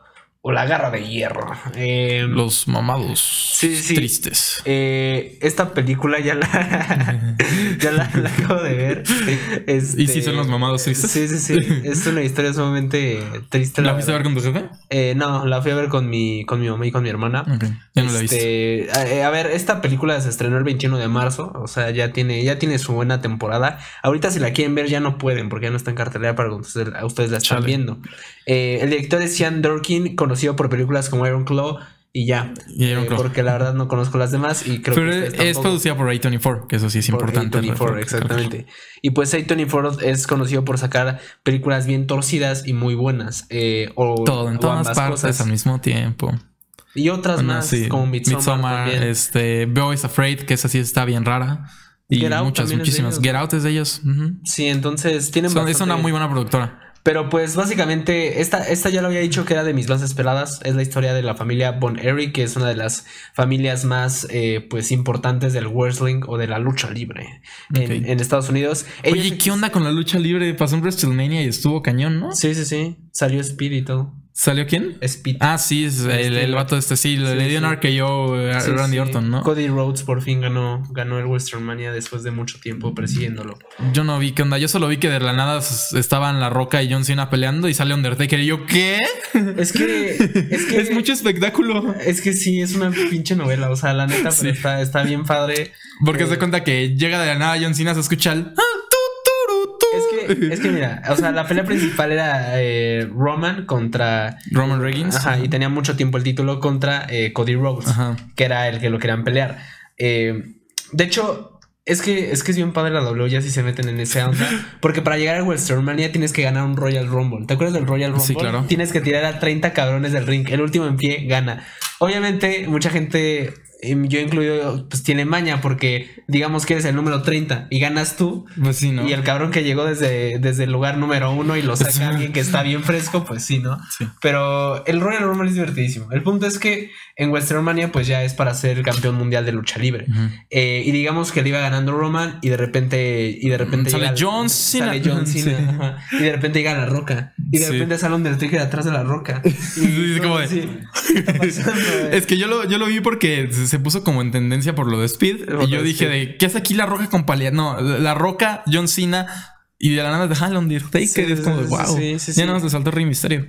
o la garra de hierro. Em, Los mamados tristes. Eh, esta película ya la, ya la, acabo de ver. Este, ¿Y si son los mamados tristes? Sí, sí, sí. Es una historia sumamente triste. ¿La, fuiste a ver con tu jefe? Eh, no, la fui a ver con mi, con mi mamá y con mi hermana. Ya no la viste. Este, a, ver, esta película se estrenó el 21 de marzo. O sea, ya tiene, ya tiene su buena temporada. Ahorita si la quieren ver ya no pueden porque ya no está en cartelera para que ustedes, ustedes la están viendo. Eh, el director es Sean Dorkin, conocido por películas como Iron Claw y ya. Eh, porque la verdad no conozco las demás y creo que. es producida por A24, que eso sí es importante. A24, exactamente. Y pues A24 es conocido por sacar películas bien torcidas y muy buenas. Eh, o, Todo, en todas partes al mismo tiempo. Y otras más, como Midsommar. este, Boys Afraid, que esa sí está bien rara. Y muchas, muchísimas. Get Out es de ellos. Sí, entonces tienen Es una muy buena productora. Pero pues básicamente, esta, esta ya lo había dicho que era de mis más esperadas. Es la historia de la familia Bon Eric, que es una de las familias más eh, pues importantes del wrestling o de la lucha libre en, Estados Unidos. Oye, ¿qué onda con la lucha libre? Pasó en WrestleMania y estuvo cañón, ¿no? Sí, sí, sí. Salió Speed y todo. ¿Salió quién? Speed. Ah, sí, es el, el vato este, sí, sí, le dio un. RKO a Sí, Randy. Orton, ¿no? Cody Rhodes por fin ganó, ganó el Western Mania después de mucho tiempo persiguiéndolo. Yo no vi qué onda, yo solo vi que de la nada estaban La Roca y John Cena peleando y sale Undertaker y yo, ¿qué? Es que es que Es mucho espectáculo. Es que sí, es una pinche novela. O sea, la neta, pero está, está bien padre. Porque Eh, se cuenta que llega de la nada John Cena, se escucha el... "Ah, que, es que mira, o sea, la pelea principal era eh, Roman contra. Roman Reigns. Ajá, y tenía mucho tiempo el título contra eh, Cody Rhodes, Ajá. que era el que lo querían pelear. Eh, de hecho, es que, es que es bien padre la W ya si se meten en esa onda. Porque para llegar a WrestleMania tienes que ganar un Royal Rumble. ¿Te acuerdas del Royal Rumble? Sí, claro. Tienes que tirar a 30 cabrones del ring. El último en pie gana. Obviamente, mucha gente, yo incluido, pues tiene maña porque digamos que eres el número 30 y ganas tú. Pues sí, ¿no? Y el cabrón que llegó desde, desde el lugar número uno y lo Sí. saca alguien que está bien fresco, pues sí, ¿no? Sí. Pero el Royal Rumble es divertidísimo. El punto es que en WrestleMania pues ya es para ser campeón mundial de lucha libre. Eh, y digamos que le iba ganando Roman y de repente y de repente Sale llega- John Cena. sale John Cena, Sí. ajá. y de repente llega la Roca y de Sí. repente sale Undertaker atrás de la Roca. Y Sí, como de- sí. Es que yo lo, yo lo vi porque se se puso como en tendencia por lo de Speed. Y yo de dije Speed. de ¿qué hace aquí la roca con Palia? No, la roca, John Cena. Y de la nada de Undertaker. Sí, es como de wow. sí, sí, ya nada más le saltó Rey Misterio.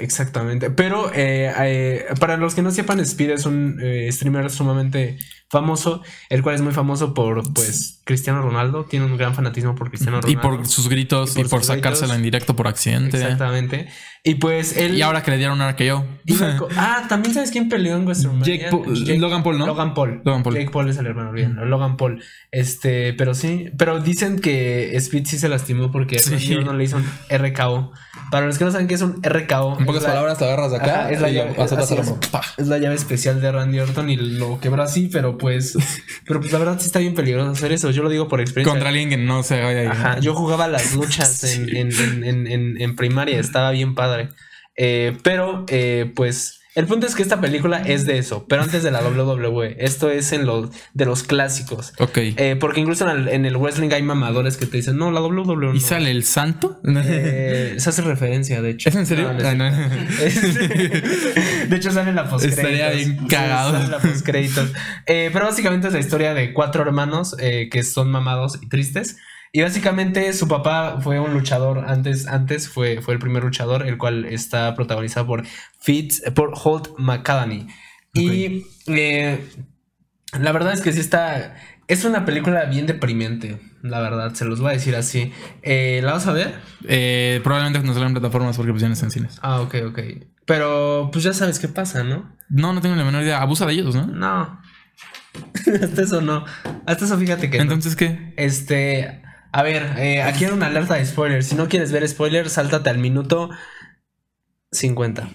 Exactamente. Pero eh, eh, para los que no sepan, Speed es un eh, streamer sumamente famoso, el cual es muy famoso por pues Cristiano Ronaldo. Tiene un gran fanatismo por Cristiano Y Ronaldo. por sus gritos Y y por sus sacársela en directo por accidente. Exactamente. Y pues él. Y ahora que le dieron un RKO. ah, también sabes quién peleó en WrestleMania. Jake Paul- Logan Paul, ¿no? Logan Paul. Logan Paul. Jake Paul es el hermano, bien. Logan Paul. Este, pero sí, pero dicen que Speed sí se lastimó porque Sí. Orton le hizo un RKO. Para los que no saben qué es un RKO, En pocas la- palabras, te agarras de acá Ajá, es la y llave- lo azotas así al es. hombro. Pa. Es la llave especial de Randy Orton y lo quebró así, pero pues. pero pues la verdad sí está bien peligroso hacer eso. Yo lo digo por experiencia. Contra alguien que no se vaya a ir. Ajá, yo jugaba las luchas en- en primaria, estaba bien padre. Eh, pero, eh, pues, el punto es que esta película es de eso, pero antes de la WWE. Esto es en los de los clásicos. Ok. Eh, porque incluso en el, en el wrestling hay mamadores que te dicen, no, la WWE. ¿Y no". sale el santo? Eh, se hace referencia, de hecho. ¿Es en serio? No, no Ah, de hecho, sale en la postcréditos. Estaría bien cagado. Sale en la postcréditos. Eh, pero básicamente es la historia de cuatro hermanos eh, que son mamados y tristes. Y básicamente su papá fue un luchador antes, antes fue, fue el primer luchador, el cual está protagonizado por Fitz, por Holt McCallany. Y eh, la verdad es que sí está. Es una película bien deprimente, la verdad, se los voy a decir así. Eh, ¿La vas a ver? Eh, probablemente no salen en plataformas porque pues ya no está en cines. Ah, ok, ok. Pero pues ya sabes qué pasa, ¿no? No, no tengo la menor idea. Abusa de ellos, ¿no? No. Hasta eso no. Hasta eso fíjate que no. Entonces, ¿qué? Este. A ver, eh, aquí hay una alerta de spoilers. Si no quieres ver spoilers, sáltate al minuto 50.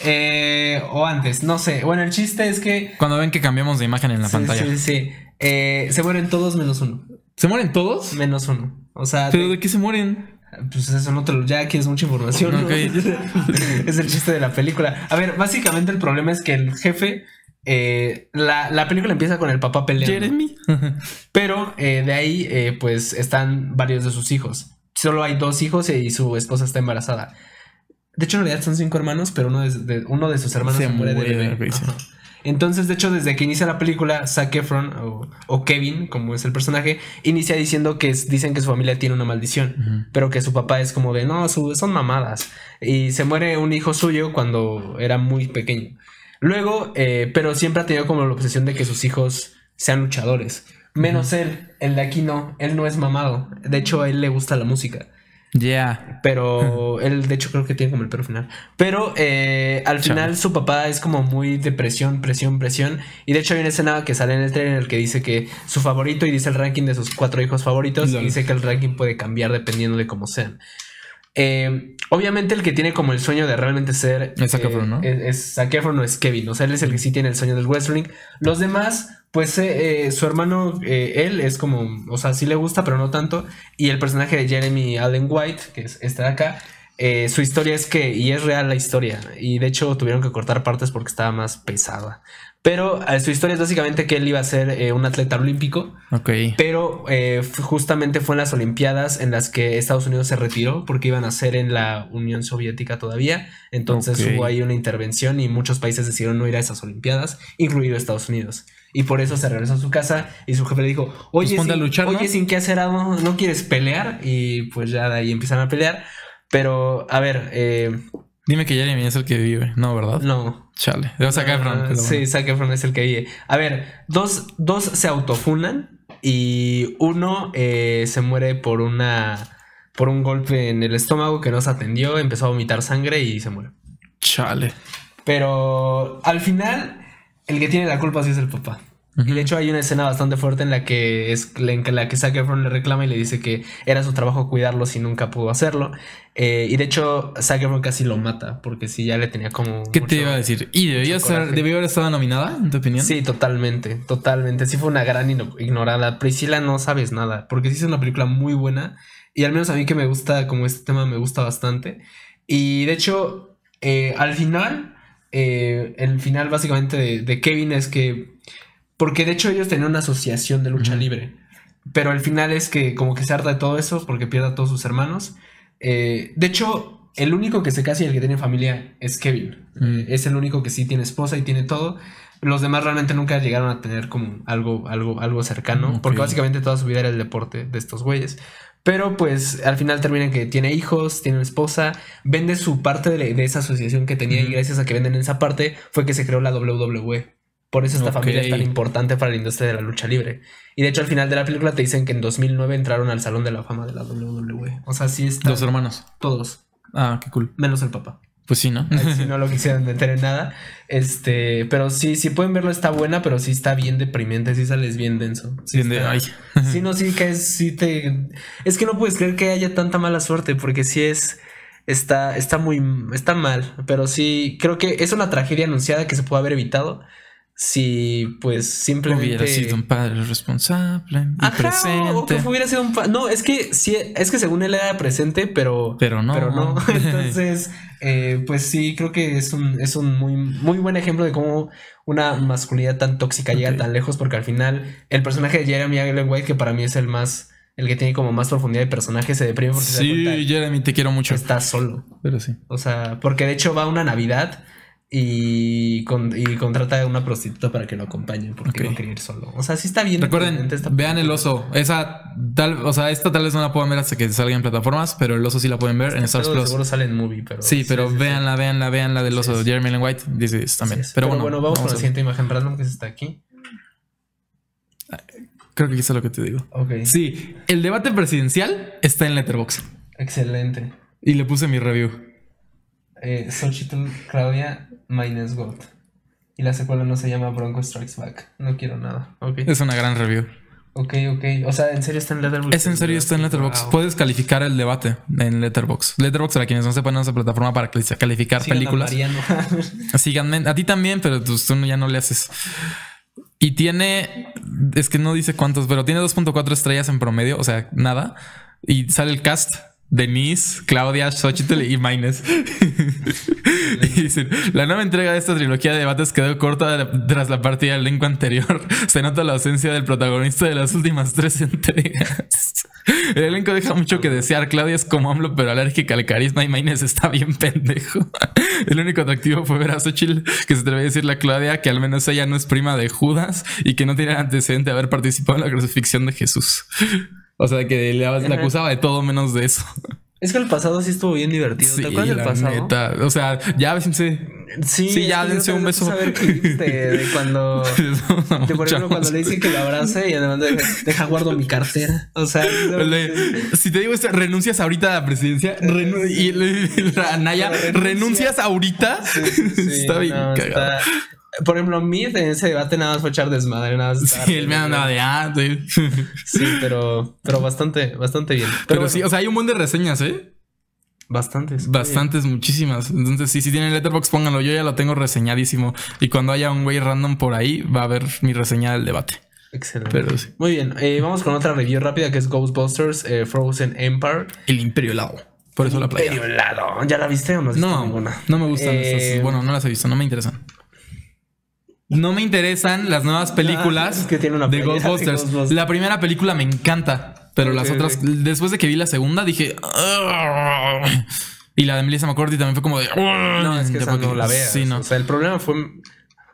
Eh, o antes, no sé. Bueno, el chiste es que. Cuando ven que cambiamos de imagen en la sí, pantalla. Sí, sí. Eh, se mueren todos menos uno. ¿Se mueren todos? Menos uno. O sea, ¿Pero te- de qué se mueren? pues eso no te lo. Ya quieres mucha información. ¿no? Ok. es el chiste de la película. A ver, básicamente el problema es que el jefe. Eh, la, la película empieza con el papá peleando. Jeremy. Pero eh, de ahí, eh, pues están varios de sus hijos. Solo hay dos hijos y su esposa está embarazada. De hecho, en realidad son cinco hermanos, pero uno de, de- uno de sus hermanos se, Se muere de bebé. Entonces, de hecho, desde que inicia la película, Zac Efron o, o Kevin, como es el personaje, inicia diciendo que es- dicen que su familia tiene una maldición, pero que su papá es como de no, su- son mamadas. Y se muere un hijo suyo cuando era muy pequeño. Luego, eh, pero siempre ha tenido como la obsesión de que sus hijos sean luchadores. Menos él, el de aquí no, él no es mamado. De hecho, a él le gusta la música. Ya. Pero él, de hecho, creo que tiene como el perro final. Pero eh, al final su papá es como muy de presión, presión, presión. Y de hecho hay una escena que sale en el trailer en el que dice que su favorito y dice el ranking de sus cuatro hijos favoritos. Y dice que el ranking puede cambiar dependiendo de cómo sean. Eh, obviamente el que tiene como el sueño de realmente ser... Es Zac eh, Efron, ¿no? Es, Efron o es Kevin. O sea, él es el que sí tiene el sueño del wrestling. Los demás... Pues eh, eh, su hermano, eh, él es como, o sea, sí le gusta, pero no tanto. Y el personaje de Jeremy Allen White, que es este de acá, eh, su historia es que, y es real la historia, y de hecho tuvieron que cortar partes porque estaba más pesada. Pero eh, su historia es básicamente que él iba a ser eh, un atleta olímpico. Ok. Pero eh, justamente fue en las Olimpiadas en las que Estados Unidos se retiró porque iban a ser en la Unión Soviética todavía. Entonces hubo ahí una intervención y muchos países decidieron no ir a esas Olimpiadas, incluido Estados Unidos. Y por eso se regresó a su casa y su jefe le dijo, oye, Pues sin, a luchar, ¿no? oye, sin qué hacer algo, ¿no quieres pelear? Y pues ya de ahí empiezan a pelear. Pero, a ver, eh, Dime que Jeremy es el que vive. No, ¿verdad? no, Chale. Debo sacar Efron. Sí, Zac Efron es el que vive. A ver, dos, dos se autofunan y uno eh, se muere por una por un golpe en el estómago que no se atendió, empezó a vomitar sangre y se muere. Chale. Pero al final, el que tiene la culpa sí es el papá. Y de hecho hay una escena bastante fuerte en la que es en la que Zac Efron le reclama y le dice que era su trabajo cuidarlos y nunca pudo hacerlo. Eh, y de hecho Zac Efron casi lo mata porque sí ya le tenía como ¿Qué te iba a decir? ¿Y debió, haber estado nominada, en tu opinión? Sí, totalmente, totalmente. Sí fue una gran ignorada. Priscila no sabes nada, porque sí es una película muy buena y al menos a mí que me gusta, como este tema me gusta bastante. Y de hecho, eh, al final, eh, el final básicamente de, de Kevin es que, porque de hecho ellos tenían una asociación de lucha libre, pero al final es que como que se harta de todo eso porque pierde a todos sus hermanos. Eh, de hecho, el único que se casa y el que tiene familia es Kevin. Mm. Es el único que sí tiene esposa y tiene todo. Los demás realmente nunca llegaron a tener como algo, algo, algo cercano. Ok. Porque básicamente toda su vida era el deporte de estos güeyes. Pero pues al final termina que tiene hijos, tiene una esposa, vende su parte de, la- de esa asociación que tenía y gracias a que venden esa parte fue que se creó la WWE. Por eso esta familia es tan importante para la industria de la lucha libre. Y de hecho al final de la película te dicen que en 2009 entraron al Salón de la Fama de la WWE. O sea, sí están Dos hermanos. todos, Ah, qué cool. menos el papá. Pues sí, ¿no? si no lo quisieran meter en nada. Este, pero sí, sí pueden verlo, está buena, pero sí está bien deprimente, sí sales bien denso. Sí, Bien de- ay. sí, no, sí que es, sí te. Es que no puedes creer que haya tanta mala suerte, porque sí es. Está, está muy. Está mal. Pero sí, creo que es una tragedia anunciada que se puede haber evitado. Si, pues, simplemente. Hubiera sido un padre responsable y Ajá, o que presente. hubiera sido un no es que sí es que según él era presente pero Pero no. pero no entonces eh, pues sí creo que es un es un muy muy buen ejemplo de cómo una masculinidad tan tóxica llega tan lejos porque al final el personaje de Jeremy Allen White que para mí es el más el que tiene como más profundidad de personaje se deprime porque se da Sí, Jeremy, te quiero mucho. está solo Pero sí. o sea porque de hecho va una Navidad y, con- y contrata a una prostituta para que lo acompañe porque Ok. no quería ir solo o sea sí está bien Recuerden, esta vean el oso. Esa tal, o sea, esta tal vez no la puedan ver hasta que salga en plataformas, pero el oso sí la pueden ver en Stars Plus. Seguro sale en movie, pero. Sí, pero sí, sí. véanla, véanla, véanla del oso Sí. Jeremy Allen White. Dice también. Es. Pero, bueno, vamos, con a la siguiente imagen random que es esta aquí. Creo que aquí está lo que te digo. Ok. Sí, el debate presidencial está en Letterboxd Excelente. y le puse mi review. Eh, Xochitl Claudia Maines God. Y la secuela no se llama Bronco Strikes Back. No quiero nada. Ok. Es una gran review. Ok, ok. O sea, ¿en serio está en Letterboxd? Es en serio, está en Letterboxd. Wow. Puedes calificar el debate en Letterboxd. Letterboxd, para quienes no sepan, es una plataforma para calificar Sigan a películas. Mariano. Síganme. A ti también, pero tú, tú ya no le haces. Y tiene, es que no dice cuántos, pero tiene 2.4 estrellas en promedio, o sea, nada. Y sale el cast. Denise, Claudia, Xochitl y Maines. dicen, la nueva entrega de esta trilogía de debates quedó corta tras la partida del elenco anterior. Se nota la ausencia del protagonista de las últimas tres entregas. El elenco deja mucho que desear. Claudia es como AMLO, pero alérgica al carisma y Maines está bien pendejo. El único atractivo fue ver a Xochitl que se atreve a decirle a Claudia que al menos ella no es prima de Judas y que no tiene antecedente de haber participado en la crucifixión de Jesús. O sea, que le, le acusaba de todo menos de eso. es que el pasado sí estuvo bien divertido. ¿Te acuerdas del la pasado? neta. O sea, ya vénse. Sí, Sí, ya dense un beso. clips de, cuando. De por ejemplo, cuando le dicen que lo abrace y además deja, deja guardo mi cartera. O sea, si te digo esto, renuncias ahorita a la presidencia renu- y el- la Naya, Pero renuncia. renuncias ahorita. Sí, sí, sí, está bien no, cagado. está- Por ejemplo, Mid en ese debate nada más fue echar desmadre, nada más. Sí, él me andaba de ah, sí. Pero, pero bastante, bastante bien. Pero, Pero bueno, sí, o sea, hay un buen de reseñas, ¿eh? bastantes. Bastantes, muchísimas. Entonces, sí, si tienen Letterboxd, pónganlo. Yo ya lo tengo reseñadísimo. Y cuando haya un güey random por ahí, va a haber mi reseña del debate. Excelente. Pero sí. Muy bien, eh, vamos con otra review rápida que es Ghostbusters eh, Frozen Empire. El Imperio helado. Por eso la playa. Imperio helado. ¿Ya la viste o no has visto No, ninguna? no me gustan Eh, esas. Bueno, no las he visto, no me interesan. No me interesan las nuevas películas es que tiene una de Ghostbusters. La primera película me encanta, pero las otras, después de que vi la segunda, dije. "Ugh". Y la de Melissa McCarthy también fue como de. No, es que esa no la veas. Sí, no. O sea, el problema fue.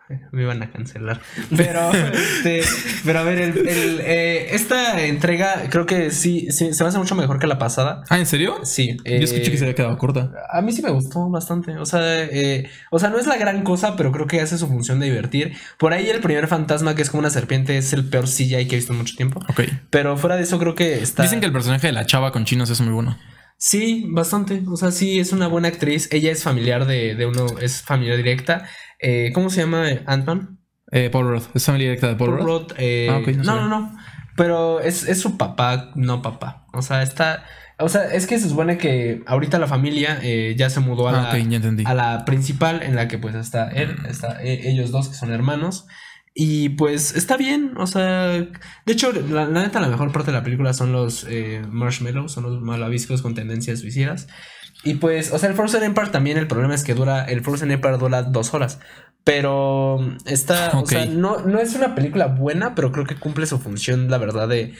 Me iban a cancelar. Pero, este, pero a ver, el- el, eh, esta entrega creo que sí, sí, se me hace mucho mejor que la pasada. Ah, ¿en serio? Sí. Yo escuché eh, que se había quedado corta. A mí sí me gustó bastante. O sea, eh, o sea, no es la gran cosa, pero creo que hace su función de divertir. Por ahí el primer fantasma, que es como una serpiente, es el peor CGI que he visto en mucho tiempo. Ok. Pero fuera de eso, creo que está. Dicen que el personaje de la chava con chinos es muy bueno. Sí, bastante. O sea, sí, es una buena actriz. Ella es familiar de, de uno, es familiar directa. Eh, ¿Cómo se llama Ant-Man? Eh, Paul Rudd. Es familia directa de Paul, Paul Rudd. Rudd, eh, Ah, no no, no, no. Pero es, es su papá, no papá. O sea, está. O sea, es que se supone que ahorita la familia eh, ya se mudó a Ah, la, a la principal, en la que pues está él, está eh, ellos dos que son hermanos. Y pues está bien, o sea, de hecho, la, la neta, la mejor parte de la película son los eh, marshmallows, son los malvaviscos con tendencias suicidas. Y pues, o sea, el Frozen Empire también, el problema es que dura, el Frozen Empire dura dos horas. Pero está, o Ok. sea, no, no es una película buena, pero creo que cumple su función, la verdad, de,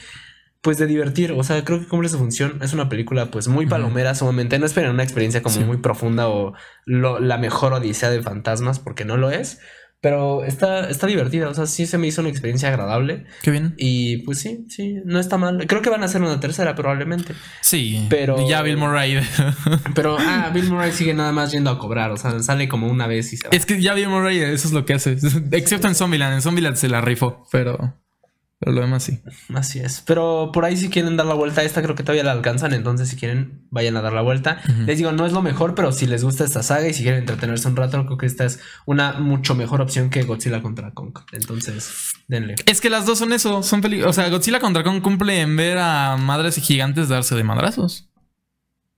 pues de divertir. O sea, creo que cumple su función. Es una película, pues, muy palomera, sumamente. No esperen una experiencia como Sí. muy profunda o lo- la mejor odisea de fantasmas, porque no lo es. Pero está, está divertida. O sea, sí se me hizo una experiencia agradable. Qué bien. Y pues sí, sí, no está mal. Creo que van a hacer una tercera, probablemente. Sí. Pero- Ya Bill Murray. Pero, ah, Bill Murray sigue nada más yendo a cobrar. O sea, sale como una vez y se va. es que ya Bill Murray, eso es lo que hace. Excepto en Zombieland. En Zombieland se la rifó. Pero. Pero lo demás sí. Así es. Pero por ahí si quieren dar la vuelta a esta, creo que todavía la alcanzan. Entonces, si quieren, vayan a dar la vuelta. Les digo, no es lo mejor, pero si les gusta esta saga y si quieren entretenerse un rato, creo que esta es una mucho mejor opción que Godzilla contra Kong. Entonces, denle. Es que las dos son eso. Son O sea, Godzilla contra Kong cumple en ver a madres y gigantes darse de madrazos.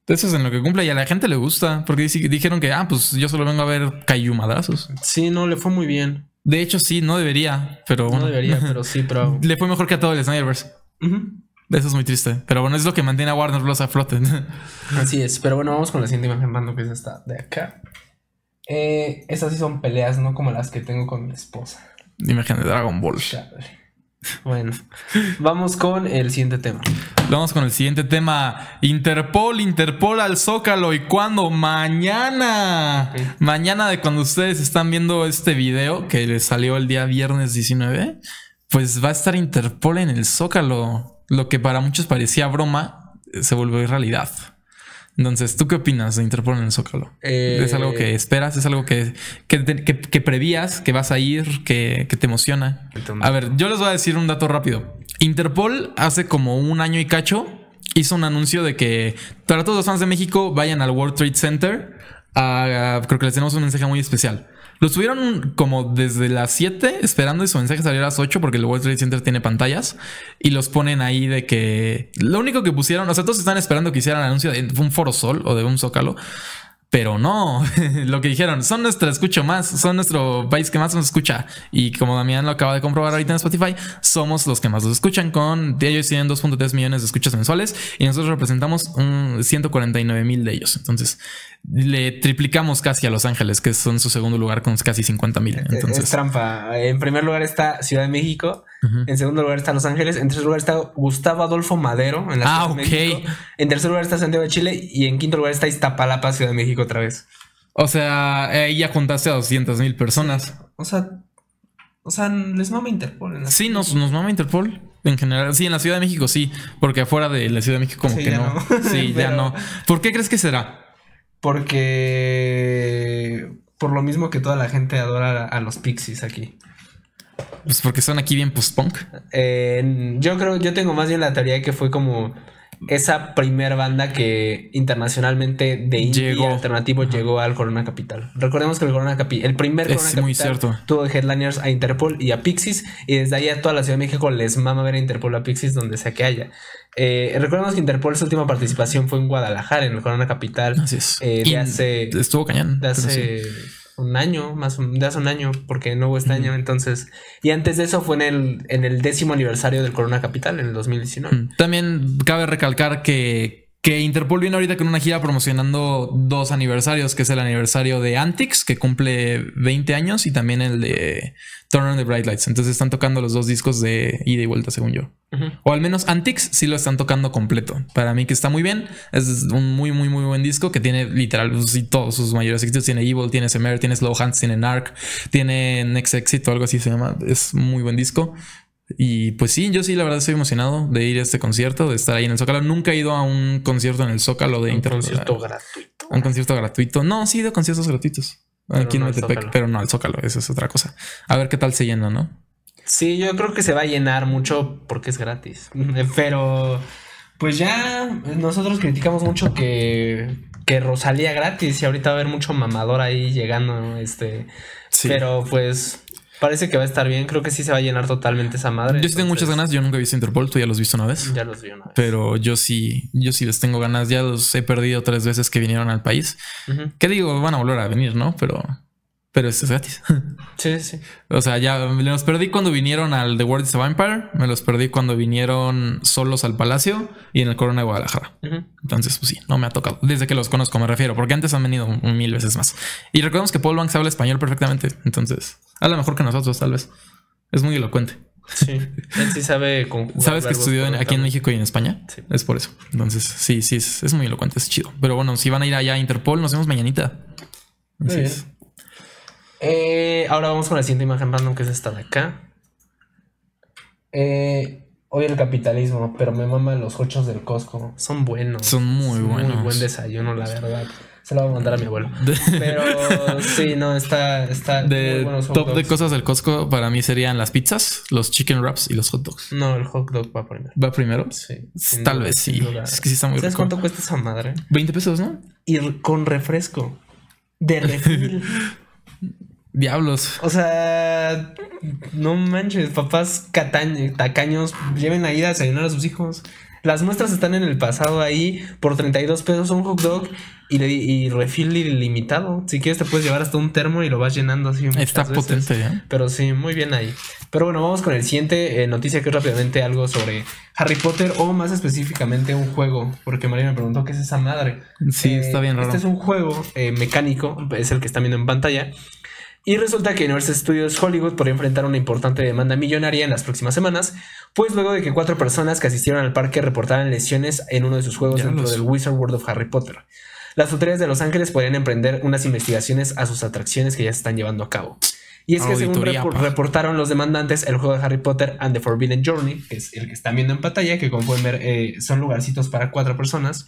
Eso es en lo que cumple y a la gente le gusta. Porque dijeron que, ah, pues yo solo vengo a ver Kaiju madrazos. Sí, no, le fue muy bien. De hecho, sí, no debería. Pero No bueno. debería, pero sí, pero. Le fue mejor que a todo el Snyderverse. Ujú. Eso es muy triste. Pero bueno, es lo que mantiene a Warner Bros. a flote. Así es. Pero bueno, vamos con la siguiente imagen random, que es esta de acá. Eh, estas sí son peleas, no como las que tengo con mi esposa. Imagen de Dragon Ball. Chale. Bueno, vamos con el siguiente tema. Vamos con el siguiente tema. Interpol, Interpol al Zócalo. ¿Y cuándo? Mañana. Mañana de cuando ustedes están viendo este video que les salió el día viernes 19, pues va a estar Interpol en el Zócalo. Lo que para muchos parecía broma, eh, se volvió realidad. Entonces, ¿tú qué opinas de Interpol en el Zócalo? Eh, ¿Es algo que esperas? ¿Es algo que, que, que- que prevías? ¿Que vas a ir? ¿Que, que te emociona? A ver, yo les voy a decir un dato rápido. Interpol hace como un año y cacho hizo un anuncio de que para todos los fans de México vayan al World Trade Center. a- creo que les tenemos un mensaje muy especial. Lo estuvieron como desde las 7 esperando y su mensaje salió a las 8 porque el World Trade Center tiene pantallas y los ponen ahí de que lo único que pusieron, o sea, todos están esperando que hicieran anuncio de un Foro Sol o de un Zócalo. Pero no, lo que dijeron, son nuestra escucha más, son nuestro país que más nos escucha. Y como Damián lo acaba de comprobar ahorita en Spotify, somos los que más los escuchan con, de ellos tienen 2.3 millones de escuchas mensuales y nosotros representamos un 149 mil de ellos. Entonces, le triplicamos casi a Los Ángeles, que son su segundo lugar con casi 50 mil. Es Entonces, trampa. En primer lugar está Ciudad de México. En segundo lugar está Los Ángeles. En tercer lugar está Gustavo Adolfo Madero. En la Ah, Ciudad de ok. México. En tercer lugar está Santiago de Chile. Y en quinto lugar está Iztapalapa, Ciudad de México, otra vez. o sea, ahí ya juntaste a 200 mil personas. O sea, o sea, les mama Interpol. en la- Sí, nos, nos mama Interpol. En general, sí, en la Ciudad de México sí, porque afuera de la Ciudad de México como Sí, que no. no. Sí, ya no. ¿Por qué crees que será? Porque. Por lo mismo que toda la gente adora a los Pixies aquí. Pues porque son aquí bien post-punk. Eh, yo creo, yo tengo más bien la teoría de que fue como esa primera banda que internacionalmente de indie Llegó. alternativo llegó al Corona Capital. Recordemos que el Corona Capital, el primer Es Corona muy Capital cierto. tuvo headliners a Interpol y a Pixies y desde ahí a toda la Ciudad de México les mama ver a Interpol a Pixies donde sea que haya. Eh, recordemos que Interpol su última participación fue en Guadalajara en el Corona Capital Así es. eh, de hace Estuvo cañón. de hace un año, más o- de hace un año, porque no hubo este año, entonces. Y antes de eso fue en el, en el décimo aniversario del Corona Capital, en el 2019. Mm. También cabe recalcar que Que Interpol viene ahorita con una gira promocionando dos aniversarios, que es el aniversario de Antics, que cumple 20 años, y también el de Turn on the Bright Lights. Entonces están tocando los dos discos de ida y vuelta, según yo. O al menos Antics sí lo están tocando completo. Para mí que está muy bien. Es un muy, muy, muy buen disco que tiene literal pues, todos sus mayores éxitos. Tiene Evil, tiene Semer, tiene Slow Hands, tiene Narc, tiene Next Exit o algo así se llama. Es muy buen disco. Y pues sí, yo sí, la verdad estoy emocionado de ir a este concierto, de estar ahí en el Zócalo. Nunca he ido a un concierto en el Zócalo de Un concierto gratuito. Un concierto gratuito. No, sí he ido a conciertos gratuitos. Pero aquí en no al Metepec, pero no al Zócalo, eso es otra cosa. A ver qué tal se llena, ¿no? Sí, yo creo que se va a llenar mucho porque es gratis. Pero, pues ya nosotros criticamos mucho que, que Rosalía gratis y ahorita va a haber mucho mamador ahí llegando, ¿no? este. Sí. Pero pues parece que va a estar bien. Creo que sí se va a llenar totalmente esa madre. yo sí tengo muchas ganas. Yo nunca he visto Interpol, tú ya los has visto una vez. Ya los vi una vez. Pero yo sí, yo sí les tengo ganas. Ya los he perdido tres veces que vinieron al país. Ujú. ¿Qué digo? Van a volver a venir, ¿no? Pero, pero esto es gratis. Sí, sí. o sea, ya me los perdí cuando vinieron al The World is a Vampire. Me los perdí cuando vinieron solos al Palacio y en el Corona de Guadalajara. Entonces, pues sí, no me ha tocado. Desde que los conozco, me refiero, porque antes han venido mil veces más. Y recordemos que Paul Banks habla español perfectamente. Entonces, habla mejor que nosotros, tal vez. Es muy elocuente. Sí. Él sí sabe ¿Sabes que estudió en- aquí en. México y en España? Sí. Es por eso. Entonces, sí, sí, es, es muy elocuente, es chido. Pero bueno, si van a ir allá a Interpol, nos vemos mañanita. Así es. Eh, ahora vamos con la siguiente imagen random que es esta de acá. Eh, odio el capitalismo, pero me maman los hochos del Costco. Son buenos. Son muy buenos. Muy buen desayuno, la verdad. Se lo voy a mandar a mi abuelo. Pero sí, no, está. está muy De buenos hot top de cosas del Costco para mí serían las pizzas, los chicken wraps y los hot dogs. No, el hot dog va primero. ¿Va primero? Sí. Tal duda, vez sí. duda. Es que sí está muy ¿Sabes rico. cuánto cuesta esa madre? 20 pesos, ¿no? Y con refresco. De refil. Diablos. O sea, no manches, papás tacaños, lleven ahí a desayunar a sus hijos. Las muestras están en el pasado ahí por 32 pesos un hot dog y, le- y refil ilimitado. Si quieres te puedes llevar hasta un termo y lo vas llenando así. Está veces. potente, ¿eh? Pero sí, muy bien ahí. Pero bueno, vamos con el siguiente eh, noticia que es rápidamente algo sobre Harry Potter o más específicamente un juego. Porque María me preguntó qué es esa madre. Sí, Eh, está bien raro. Este es un juego eh, mecánico, es el que están viendo en pantalla. Y resulta que Universal Studios Hollywood podría enfrentar una importante demanda millonaria en las próximas semanas, pues luego de que cuatro personas que asistieron al parque reportaran lesiones en uno de sus juegos Ya dentro los- del Wizard World of Harry Potter. Las autoridades de Los Ángeles podrían emprender unas investigaciones a sus atracciones que ya se están llevando a cabo. Y es que según Auditoría, reportaron los demandantes, el juego de Harry Potter and the Forbidden Journey, que es el que están viendo en pantalla, que como pueden ver eh, son lugarcitos para cuatro personas.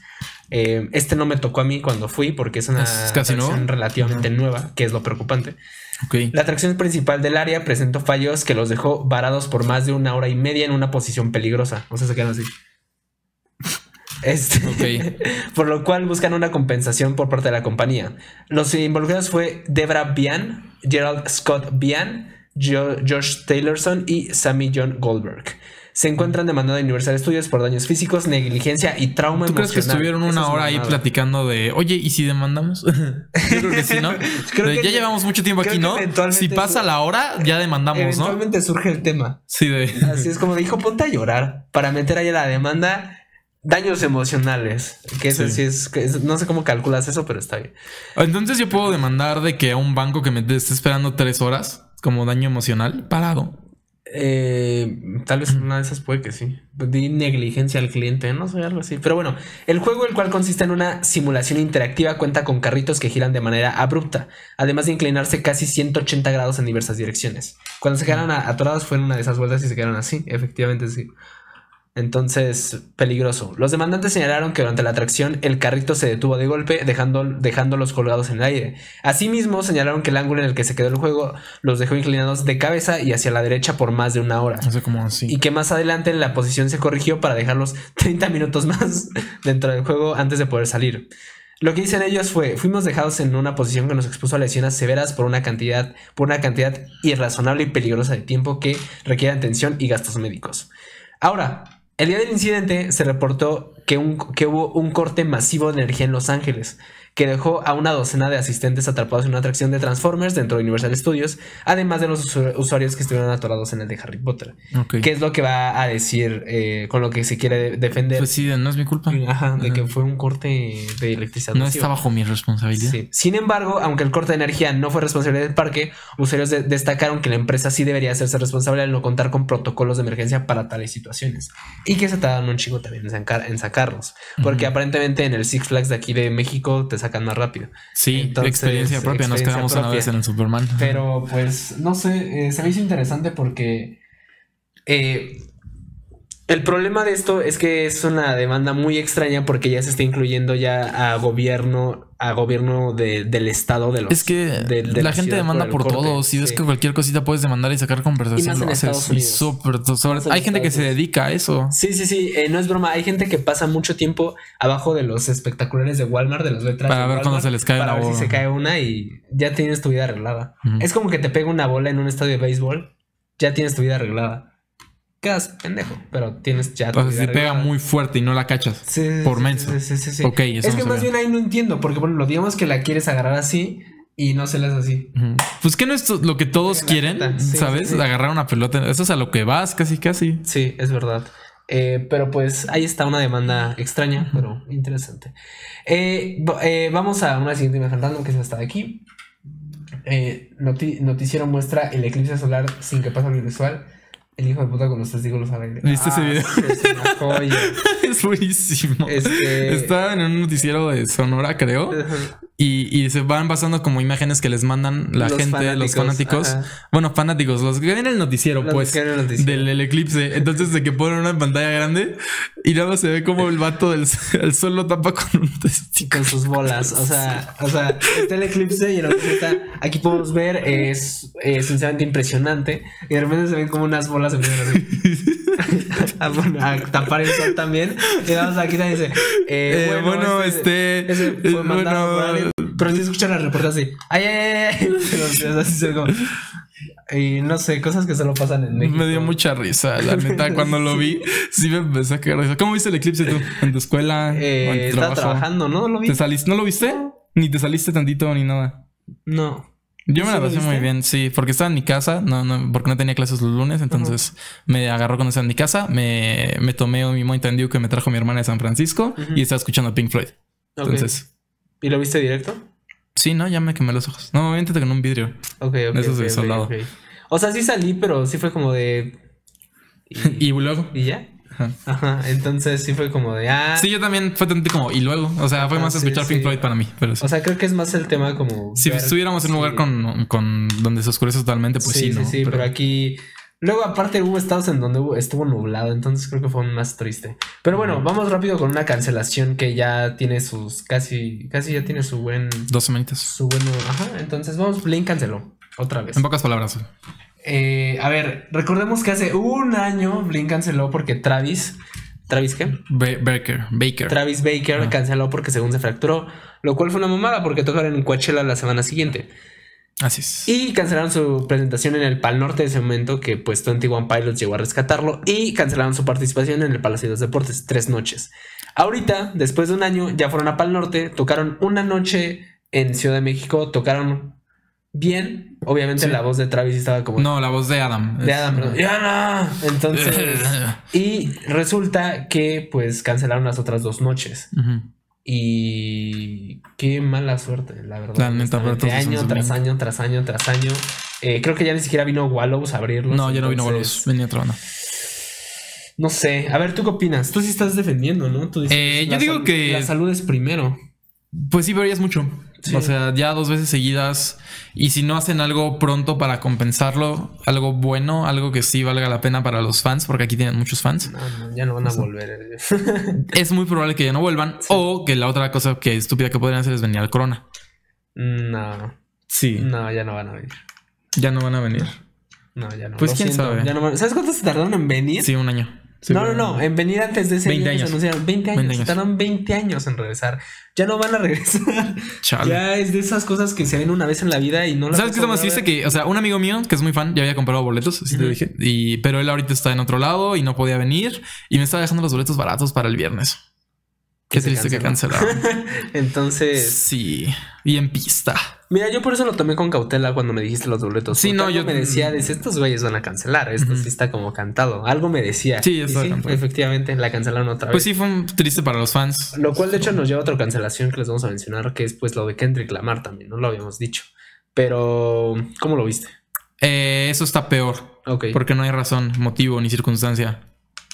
Eh, este no me tocó a mí cuando fui porque es una Es casi atracción relativamente nueva, que es lo preocupante. La atracción principal del área presentó fallos que los dejó varados por más de una hora y media en una posición peligrosa. O sea, se quedan así. Este, por lo cual buscan una compensación por parte de la compañía. Los involucrados fue Debra Bian, Gerald Scott Bian, Jo- Josh Taylorson y Sammy John Goldberg. Se encuentran demandando a Universal Studios por daños físicos, negligencia y trauma ¿Tú crees que emocional. estuvieron una es hora ahí platicando de, oye, ¿y si demandamos? Yo creo que sí, ¿no? Creo De, que- ya llevamos mucho tiempo aquí, ¿no? eventualmente Si pasa la hora, ya demandamos, ¿no? Eventualmente surge el tema. Sí, de. Así es como dijo, ponte a llorar para meter ahí la demanda. Daños emocionales. Que eso Sí. sí es, que es- No sé cómo calculas eso, pero está bien. Entonces yo puedo demandar de que a un banco que me esté esperando tres horas como daño emocional parado. Eh, tal vez una de esas puede que sí. Di negligencia al cliente, no sé, algo así. Pero bueno, el juego, el cual consiste en una simulación interactiva, cuenta con carritos que giran de manera abrupta, además de inclinarse casi 180 grados en diversas direcciones. Cuando se quedaron atorados fue en una de esas vueltas y se quedaron así, efectivamente sí. Entonces, peligroso. Los demandantes señalaron que durante la atracción el carrito se detuvo de golpe, dejando, dejándolos colgados en el aire. Asimismo, señalaron que el ángulo en el que se quedó el juego los dejó inclinados de cabeza y hacia la derecha por más de una hora. No sé cómo así. Y que más adelante la posición se corrigió para dejarlos 30 minutos más dentro del juego antes de poder salir. Lo que dicen ellos fue, fuimos dejados en una posición que nos expuso a lesiones severas por una cantidad, por una cantidad irrazonable y peligrosa de tiempo que requiere atención y gastos médicos. Ahora, el día del incidente se reportó que, hubo un corte masivo de energía en Los Ángeles, que dejó a una docena de asistentes atrapados en una atracción de Transformers dentro de Universal Studios, además de los usu- usuarios que estuvieron atorados en el de Harry Potter. ¿Qué es lo que va a decir eh, con lo que se quiere de- defender? Pues sí, no es mi culpa. Ajá, de Ajá. que fue un corte de electricidad. No está bajo mi responsabilidad. Sí. Sin embargo, aunque el corte de energía no fue responsabilidad del parque, usuarios de- destacaron que la empresa sí debería hacerse responsable al no contar con protocolos de emergencia para tales situaciones y que se tardaron un chico también en, sacar- en sacarlos, porque Ujú. aparentemente en el Six Flags de aquí de México te sacan más rápido. Sí, Entonces, experiencia propia. Nos experiencia quedamos una propia. vez en el Superman. Pero pues no sé, eh, se me hizo interesante porque eh, el problema de esto es que es una demanda muy extraña porque ya se está incluyendo ya a gobierno, a gobierno de- del estado de los. Es que de- de la, gente demanda por, corte, todo. Si ves sí. que cualquier cosita puedes demandar y sacar Y conversación, más lo haces. Y sobre- en hay gente que se dedica a eso. Sí, sí, sí, eh, no es broma. Hay gente que pasa mucho tiempo abajo de los espectaculares de Walmart, de las letras. Para de ver Walmart, se les cae Para una ver si se cae una y ya tienes tu vida arreglada. Es como que te pega una bola en un estadio de béisbol, ya tienes tu vida arreglada. Quedas pendejo, pero tienes ya O sea, si pega muy fuerte y no la cachas. Sí, sí, por sí, menso. sí, sí, sí, eso Es no que se más bien ahí no entiendo, porque por ejemplo, digamos que la quieres agarrar así y no se hace así. Pues que no es lo que todos quieren, ¿sabes? Agarrar una pelota. Eso es a lo que vas, casi, casi. Sí, es verdad. Eh, pero pues ahí está una demanda extraña, pero interesante. Eh, eh, vamos a una siguiente imagen random que es esta de aquí. Noti- noticiero muestra el eclipse solar sin que pase audiovisual. El hijo de puta con los testículos al aire. ¿Viste ese video? sí, Es una joya. es buenísimo. Este- Estaba en un noticiero de Sonora, creo. Y, y se van pasando como imágenes que les mandan la Los gente, los fanáticos, ajá. Bueno, fanáticos, los que ven en el noticiero, Los pues. que ven el noticiero. Del el eclipse. Entonces, de que ponen una pantalla grande y nada se ve como el vato del el sol lo tapa con un testículo. con sus bolas. O sea, o sea, está el eclipse y el está. Aquí podemos ver, es, eh, sinceramente impresionante. Y de repente se ven como unas bolas empiezan así. a, tapar el sol también. Y vamos aquí también dice. eh, Eh, bueno, este, ese eh, fue mandado bueno, por alguien. Pero si escuchan la reporta así. Ay. Pero, así como- Y no sé, cosas que solo pasan en México. Me dio mucha risa, la neta. Cuando lo vi, sí me empecé a de risa. ¿Cómo viste el eclipse tú? ¿En tu escuela? ¿O en Eh, tu estaba trabajo? trabajando, ¿no? ¿Lo vi? ¿Te saliste? ¿No lo viste? Ni te saliste tantito ni nada. No. Yo me ¿Sí la pasé muy bien, sí, porque estaba en mi casa, no, no, porque no tenía clases los lunes, entonces me agarró cuando estaba en mi casa, me, me tomé mi Mountain Dew que me trajo mi hermana de San Francisco y estaba escuchando Pink Floyd. Entonces, ¿Y lo viste directo? sí, no, ya me quemé los ojos. No, obviamente con un vidrio. Ok, ok. Esos ok, de ok, soldado. ok. O sea, sí salí, pero sí fue como de. Y luego. ¿Y ya? Ajá. Ajá. Entonces sí fue como de. Ah. Sí, yo también fue tantito como, y luego, o sea, fue Ajá, más sí, escuchar sí. Pink Floyd para mí, pero sí. O sea, creo que es más el tema como. si ver- estuviéramos en un lugar con, con donde se oscurece totalmente, pues sí, sí, ¿no? sí, pero... aquí. Luego, aparte, hubo estados en donde hubo- estuvo nublado, entonces creo que fue más triste. Pero bueno, vamos rápido con una cancelación que ya tiene sus. Casi. Casi ya tiene su buen. Dos semanitas. Su bueno. Ajá. Entonces, vamos, Blink canceló. Otra vez. En pocas palabras. Eh, a ver, recordemos que hace un año Blink canceló porque Travis. ¿Travis qué? Ba- Baker, Baker. Travis Baker Ah. canceló porque según se fracturó, lo cual fue una mamada porque tocaron en Coachella la semana siguiente. Así es. Y cancelaron su presentación en el Pal Norte de ese momento que pues 21 Pilots llegó a rescatarlo y cancelaron su participación en el Palacio de los Deportes tres noches. Ahorita, después de un año, ya fueron a Pal Norte, tocaron una noche en Ciudad de México, tocaron bien. Obviamente Sí. la voz de Travis estaba como... No, la voz de Adam. De Es- Adam, perdón. ¡Ya no! Entonces... y resulta que pues cancelaron las otras dos noches. Y qué mala suerte, la verdad. La neta, año tras año, tras año, tras año. Eh, creo que ya ni siquiera vino Wallows a abrirlos. No, ya no vino Bolos. Venía otra banda. No sé. A ver, ¿tú qué opinas? Tú sí estás defendiendo, ¿no? Tú dices, Eh, yo digo que- La salud es primero. Pues sí, pero ya es mucho. Sí. O sea, ya dos veces seguidas. Y si no hacen algo pronto para compensarlo, algo bueno, algo que sí valga la pena para los fans, porque aquí tienen muchos fans, No, no, ya no van a volver. es muy probable que ya no vuelvan. O que la otra cosa que estúpida que podrían hacer es venir al Corona. no, Sí. no, ya no van a venir. Ya no van a venir. No, ya no. Pues Lo quién siento, sabe. ya no van- ¿Sabes cuánto se tardaron en venir? Sí, un año. No, no, no. En venir antes de ese 20 año que se años. anunciaron. 20 años. 20 Se años. tardaron 20 años en regresar. Ya no van a regresar. Chale. Ya es de esas cosas que se ven una vez en la vida y no las ¿Sabes qué está a más triste? Que, o sea, un amigo mío que es muy fan ya había comprado boletos, así te dije, y, pero él ahorita está en otro lado y no podía venir y me estaba dejando los boletos baratos para el viernes. Qué triste que canceló. cancelaron. Entonces, sí. Y en pista. mira, yo por eso lo tomé con cautela cuando me dijiste los boletos. Sí, no, algo yo- me decía, dice, estos güeyes van a cancelar, esto sí está como cantado. Algo me decía. Sí, Y cantado. efectivamente, la cancelaron otra Pues vez. sí, fue un- triste para los fans. Lo cual de hecho nos lleva a otra cancelación que les vamos a mencionar, que es pues lo de Kendrick Lamar también, no lo habíamos dicho. Pero, ¿cómo lo viste? Eh, eso está peor. Ok. Porque no hay razón, motivo ni circunstancia.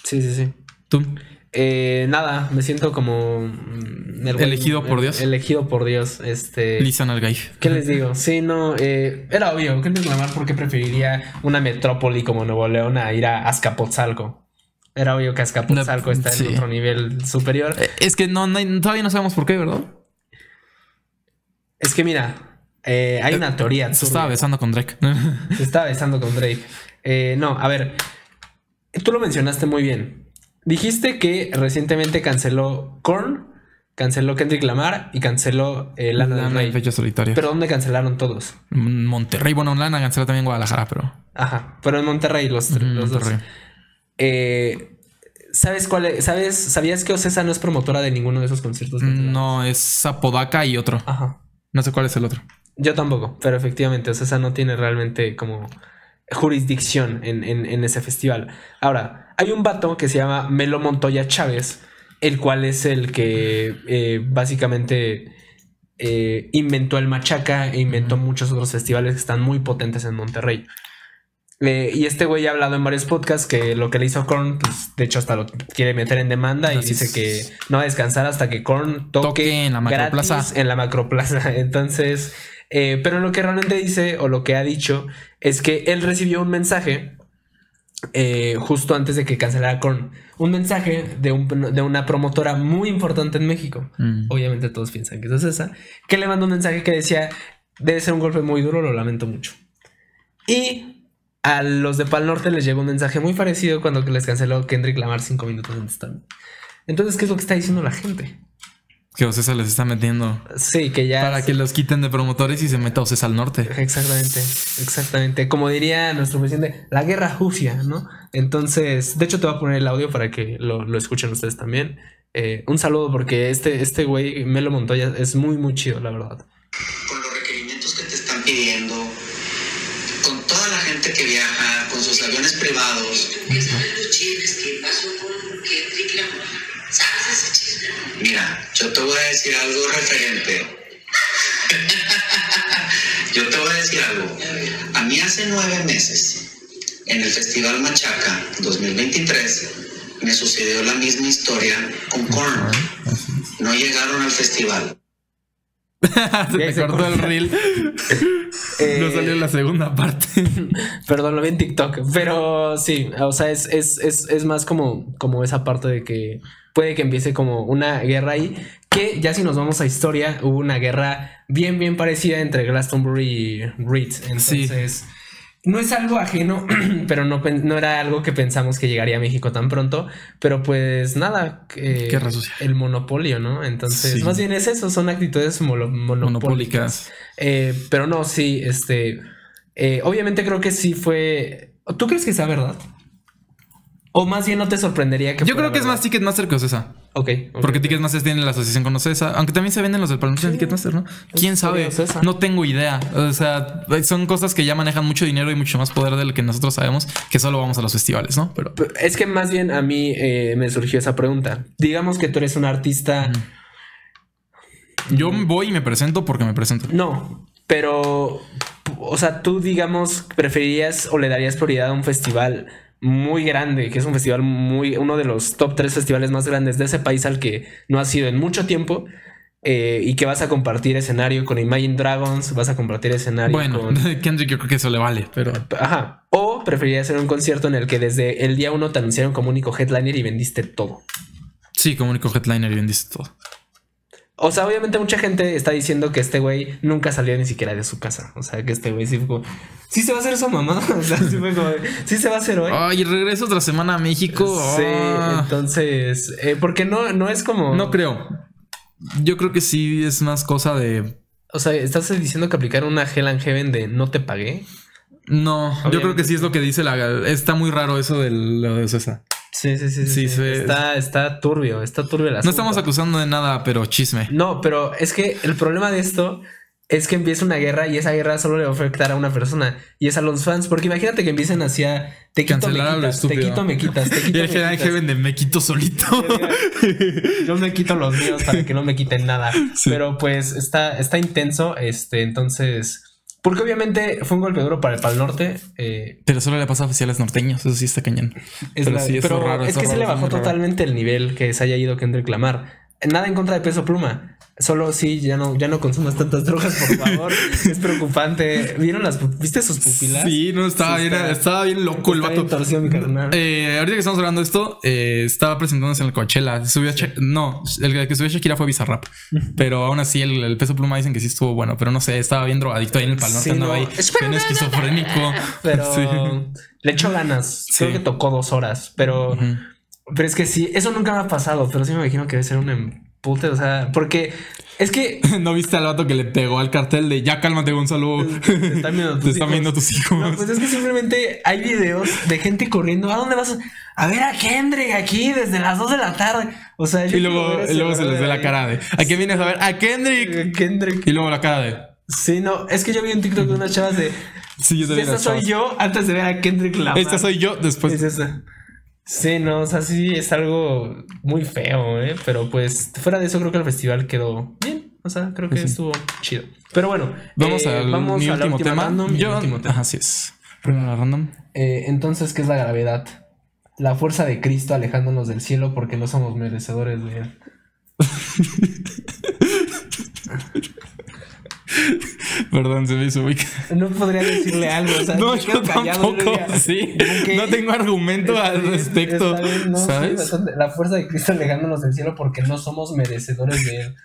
Sí, sí, sí. ¿Tú? Eh, nada, me siento como mm, el Elegido por Dios. Elegido por Dios. Este. Lisan al. ¿Qué les digo? Sí, no, eh, era obvio. Kendrick Lamar, ¿por qué preferiría una metrópoli como Nuevo León a ir a Azcapotzalco? Era obvio que Azcapotzalco No, está sí. en otro nivel superior. Eh, Es que no, no todavía no sabemos por qué, ¿verdad? Es que mira, eh, hay una teoría. Se estaba besando con Drake. Se estaba besando con Drake. No, a ver. Tú lo mencionaste muy bien. Dijiste que recientemente canceló Korn, canceló Kendrick Lamar y canceló eh, Lana del Lana Rey. y fecha solitaria. Pero ¿dónde cancelaron todos? Monterrey, bueno, Lana canceló también Guadalajara, pero. Ajá, pero en Monterrey los, tres- Ujú, los dos. Eh, ¿Sabes cuál es? ¿Sabes? ¿Sabías que Ocesa no es promotora de ninguno de esos conciertos? No, es Apodaca y otro. Ajá. No sé cuál es el otro. Yo tampoco, pero efectivamente, Ocesa no tiene realmente como jurisdicción en, en- en ese festival. Ahora, hay un vato que se llama Melo Montoya Chávez, el cual es el que eh, básicamente eh, inventó el Machaca e inventó muchos otros festivales que están muy potentes en Monterrey. Eh, y este güey ha hablado en varios podcasts que lo que le hizo Korn, pues de hecho hasta lo quiere meter en demanda y dice que no va a descansar hasta que Korn toque, Toque en la macroplaza. en la macroplaza. Entonces, eh, pero lo que realmente dice o lo que ha dicho es que él recibió un mensaje eh, justo antes de que cancelara Korn. Un mensaje de, un- de una promotora muy importante en México. Mm. Obviamente todos piensan que eso es esa. Que le mandó un mensaje que decía, debe ser un golpe muy duro, lo lamento mucho. Y a los de Pal Norte les llegó un mensaje muy parecido cuando que les canceló Kendrick Lamar cinco minutos antes también. Entonces, ¿qué es lo que está diciendo la gente? Que Ocesa les está metiendo Sí, que ya... para que los quiten de promotores y se meta Ocesa al norte. Exactamente, exactamente. Como diría nuestro presidente, la guerra jucia, ¿no? Entonces, de hecho te voy a poner el audio para que lo, lo escuchen ustedes también. Eh, un saludo porque este, este güey, Melo Montoya, es muy, muy chido, la verdad. con los requerimientos que te están pidiendo, con toda la gente que viaja, con sus aviones privados. ¿Sabes ese chisme? Mira, yo te voy a decir algo referente. yo te voy a decir algo. A mí hace nueve meses, en el Festival Machaca 2023, me sucedió la misma historia con Korn. No llegaron al festival. se me cortó el reel. Eh, No salió la segunda parte. Perdón, lo vi en TikTok. Pero sí, o sea, es, es, es, es más como, como esa parte de que puede que empiece como una guerra ahí. Que ya si nos vamos a historia, hubo una guerra bien, bien parecida entre Glastonbury y Reed. Entonces, no es algo ajeno, pero no, no era algo que pensamos que llegaría a México tan pronto. Pero pues nada, sucia. el monopolio, ¿no? Entonces, Sí. más bien es eso, son actitudes. Monopólicas. Eh, pero no, sí, este. eh, obviamente creo que sí fue. ¿Tú crees que sea verdad? O más bien no te sorprendería que Yo creo que es más Ticketmaster que Ocesa. Ok. ok. Porque Ticketmaster tiene la asociación con Ocesa. Aunque también se venden los del Palomino en Ticketmaster, ¿no? ¿Quién sabe? Ocesa. No tengo idea. O sea, son cosas que ya manejan mucho dinero y mucho más poder del que nosotros sabemos, que solo vamos a los festivales, ¿no? Pero Es que más bien a mí eh, me surgió esa pregunta. Digamos que tú eres un artista. yo voy y me presento porque me presento. No, pero. O sea, tú, digamos, preferirías o le darías prioridad a un festival muy grande, que es un festival muy. uno de los top tres festivales más grandes de ese país al que no has ido en mucho tiempo. eh, y que vas a compartir escenario con Imagine Dragons, vas a compartir escenario Bueno, con. Kendrick yo creo que eso le vale, pero Ajá. O preferirías hacer un concierto en el que desde el día uno te anunciaron como único headliner y vendiste todo. sí, como único headliner y bendice todo. O sea, obviamente mucha gente está diciendo que este güey nunca salió ni siquiera de su casa. O sea, que este güey sí fue como, sí se va a hacer su mamá. O sea, sí fue como, sí se va a hacer hoy. Ay, regreso otra semana a México. Sí, Ah. entonces, eh, porque no, no es como. No creo. Yo creo que sí es más cosa de. O sea, estás diciendo que aplicar una Hell and Heaven de no te pagué. No, yo creo que sí es lo que dice la. Está muy raro eso de lo de Ocesa. Sí, sí, sí. sí, Sí, sí. sí. Está, está turbio, está turbio No estamos acusando de nada, pero chisme. No, pero es que el problema de esto es que empieza una guerra y esa guerra solo le va a afectar a una persona y es a los fans. Porque imagínate que empiecen hacia te quito, me Cancelar quitas, te quito, me quitas, te Y quito, me el quitas. Heaven de me quito solito. Yo me quito los míos para que no me quiten nada. Sí. Pero pues está, está intenso. Este, entonces. Porque obviamente fue un golpe duro para el Pal Norte. eh, Pero solo le pasa a oficiales norteños, eso sí está cañón. es pero la- sí, eso pero es raro. es que se le bajó raro. totalmente el nivel que se haya ido Kendrick Lamar. Nada en contra de peso pluma. Solo sí, ya no, ya no consumas tantas drogas, por favor. es preocupante. ¿Vieron las ¿Viste sus pupilas? Sí, no, estaba, Sí, bien, está- estaba bien loco el vato. torcido, mi carnal. Eh, ahorita que estamos hablando de esto, eh, estaba presentándose en el Coachella. Subió no, el que subió a Shakira fue Bizarrap. Pero aún así, el, el peso pluma dicen que sí estuvo bueno. Pero no sé, estaba bien drogadicto ahí en el Pal Norte, Sí, andaba no. ahí bien esquizofrénico. Pero Sí. le echó ganas. Sí. Creo que tocó dos horas. Pero. Pero es que sí, eso nunca me ha pasado. Pero sí me imagino que debe ser un empute. O sea, porque es que ¿No viste al vato que le pegó al cartel de ya cálmate, Gonzalo? te están viendo tus Te están viendo tus hijos. No, pues es que simplemente hay videos de gente corriendo. ¿A dónde vas? A ver a Kendrick aquí desde las 2 de la tarde. O sea, yo y luego, y luego se les ve la cara de ¿A qué vienes a ver? ¡A Kendrick! Kendrick. Y luego la cara de Sí, no, es que yo vi un TikTok de unas chavas de. Sí, yo también Esta soy chavas. yo antes de ver a Kendrick Lamar. Esta soy yo después. Es esa. Sí, no, o sea, sí es algo muy feo, ¿eh? Pero pues fuera de eso creo que el festival quedó bien. O sea, creo que sí. estuvo chido. Pero bueno, Vamos eh, al vamos mi a último tema. random Yo, último tema. Así es. Primero random. Eh, entonces, ¿qué es la gravedad? La fuerza de Cristo alejándonos del cielo porque no somos merecedores de él. Perdón, se me hizo muy... No podría decirle algo, o sea, No, me yo callado, tampoco. no Sí. Tengo argumento Está al respecto. bien, no, ¿Sabes? La fuerza de Cristo alejándonos del cielo porque no somos merecedores de él.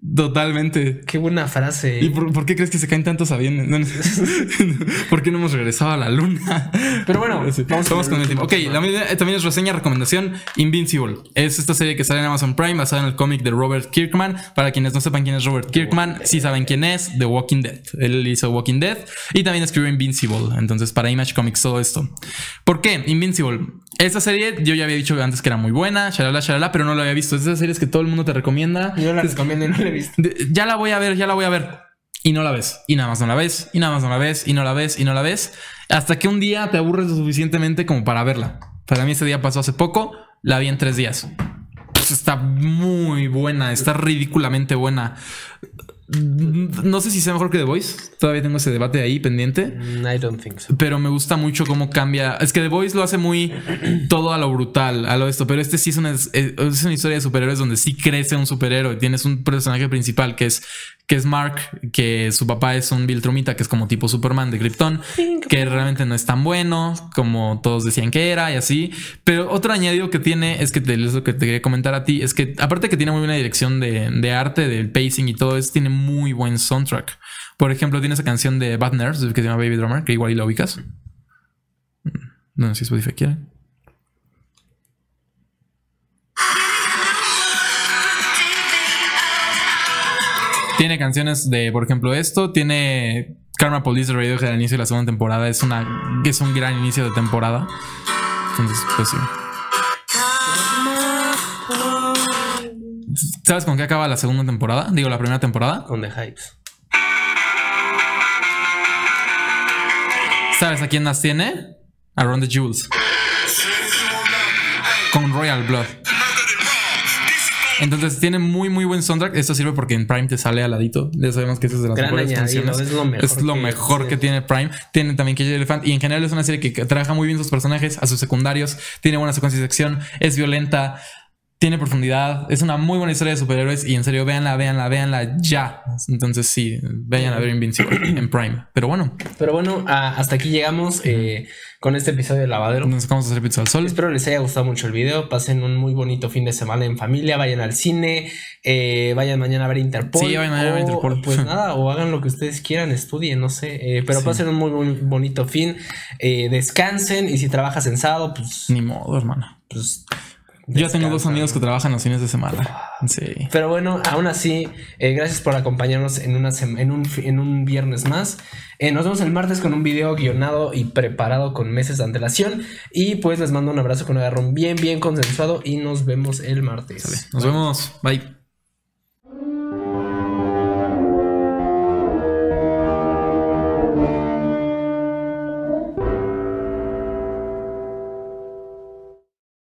Totalmente. Qué buena frase. ¿Y por, por qué crees que se caen tantos aviones? No, no. ¿Por qué no hemos regresado a la luna? Pero bueno, vamos vamos, con el el último. Ok, la mía también es reseña, recomendación Invincible. Es esta serie que sale en Amazon Prime basada en el cómic de Robert Kirkman. Para quienes no sepan quién es Robert Kirkman, sí saben quién es, The Walking Dead. Él hizo Walking Dead y también escribió Invincible. Entonces, para Image Comics, todo esto. ¿Por qué? Invincible. Esta serie yo ya había dicho antes que era muy buena, shalala, shalala, pero no la había visto. Es de esas series que todo el mundo te recomienda. Yo la recomiendo y no la he visto. Ya la voy a ver, ya la voy a ver. Y no la ves. Y nada más no la ves. Y nada más no la ves. Y no la ves. Y no la ves. Hasta que un día te aburres lo suficientemente como para verla. Para mí este día pasó hace poco. La vi en tres días. Pues está muy buena. Está ridículamente buena. No sé si sea mejor que The Voice. Todavía tengo ese debate ahí pendiente. Mm, I don't think so. Pero me gusta mucho cómo cambia. Es que The Voice lo hace muy todo a lo brutal, a lo esto. Pero este sí es una, es, es una historia de superhéroes donde sí crece un superhéroe. Tienes un personaje principal que es, que es Mark, que su papá es un Viltrumita, que es como tipo Superman de Krypton, que realmente no es tan bueno como todos decían que era y así. Pero otro añadido que tiene es que te, es lo que te quería comentar a ti: es que aparte que tiene muy buena dirección de, de arte, del pacing y todo eso, tiene muy buen soundtrack. Por ejemplo, tiene esa canción de Bad Nerds que se llama Baby Drummer, que igual y la ubicas. No sé si Spotify quiere. Tiene canciones de, por ejemplo, esto. Tiene Karma Police de Radiohead al inicio de la segunda temporada. Es una es un gran inicio de temporada. Entonces, pues sí. ¿Sabes con qué acaba la segunda temporada? Digo, la primera temporada. Con The Hypes. ¿Sabes a quién más tiene? A Ron the Jules. Con Royal Blood. Entonces tiene muy muy buen soundtrack. Esto sirve porque en Prime te sale al ladito. Ya sabemos que eso es de las Gran mejores añadido, funciones. es lo mejor Es lo que- mejor sí. que tiene Prime. Tiene también the Elephant. Y en general es una serie que trabaja muy bien sus personajes, a sus secundarios. Tiene buena secuencia de acción. Es violenta. Tiene profundidad. Es una muy buena historia de superhéroes. Y en serio, véanla, véanla, véanla ya. Entonces sí, vayan a ver Invincible en Prime. Pero bueno, Pero bueno, hasta aquí llegamos eh, con este episodio de Lavadero. nos sacamos a hacer pizza al sol. Espero les haya gustado mucho el video. Pasen un muy bonito fin de semana en familia. Vayan al cine. eh, vayan mañana a ver Interpol. Sí, vayan mañana a ver Interpol. Pues nada, o hagan lo que ustedes quieran, estudien, no sé. eh, pero Sí. pasen un muy, bonito fin. descansen. Y si trabajas en sábado, pues, Ni modo, hermano. pues Yo tengo dos amigos que trabajan los fines de semana. Sí. Pero bueno, aún así, eh, gracias por acompañarnos en, una en, un, en un viernes más. Eh, nos vemos el martes con un video guionado y preparado con meses de antelación. Y pues les mando un abrazo con un agarrón bien, bien consensuado. Y nos vemos el martes. Nos vemos. Bye.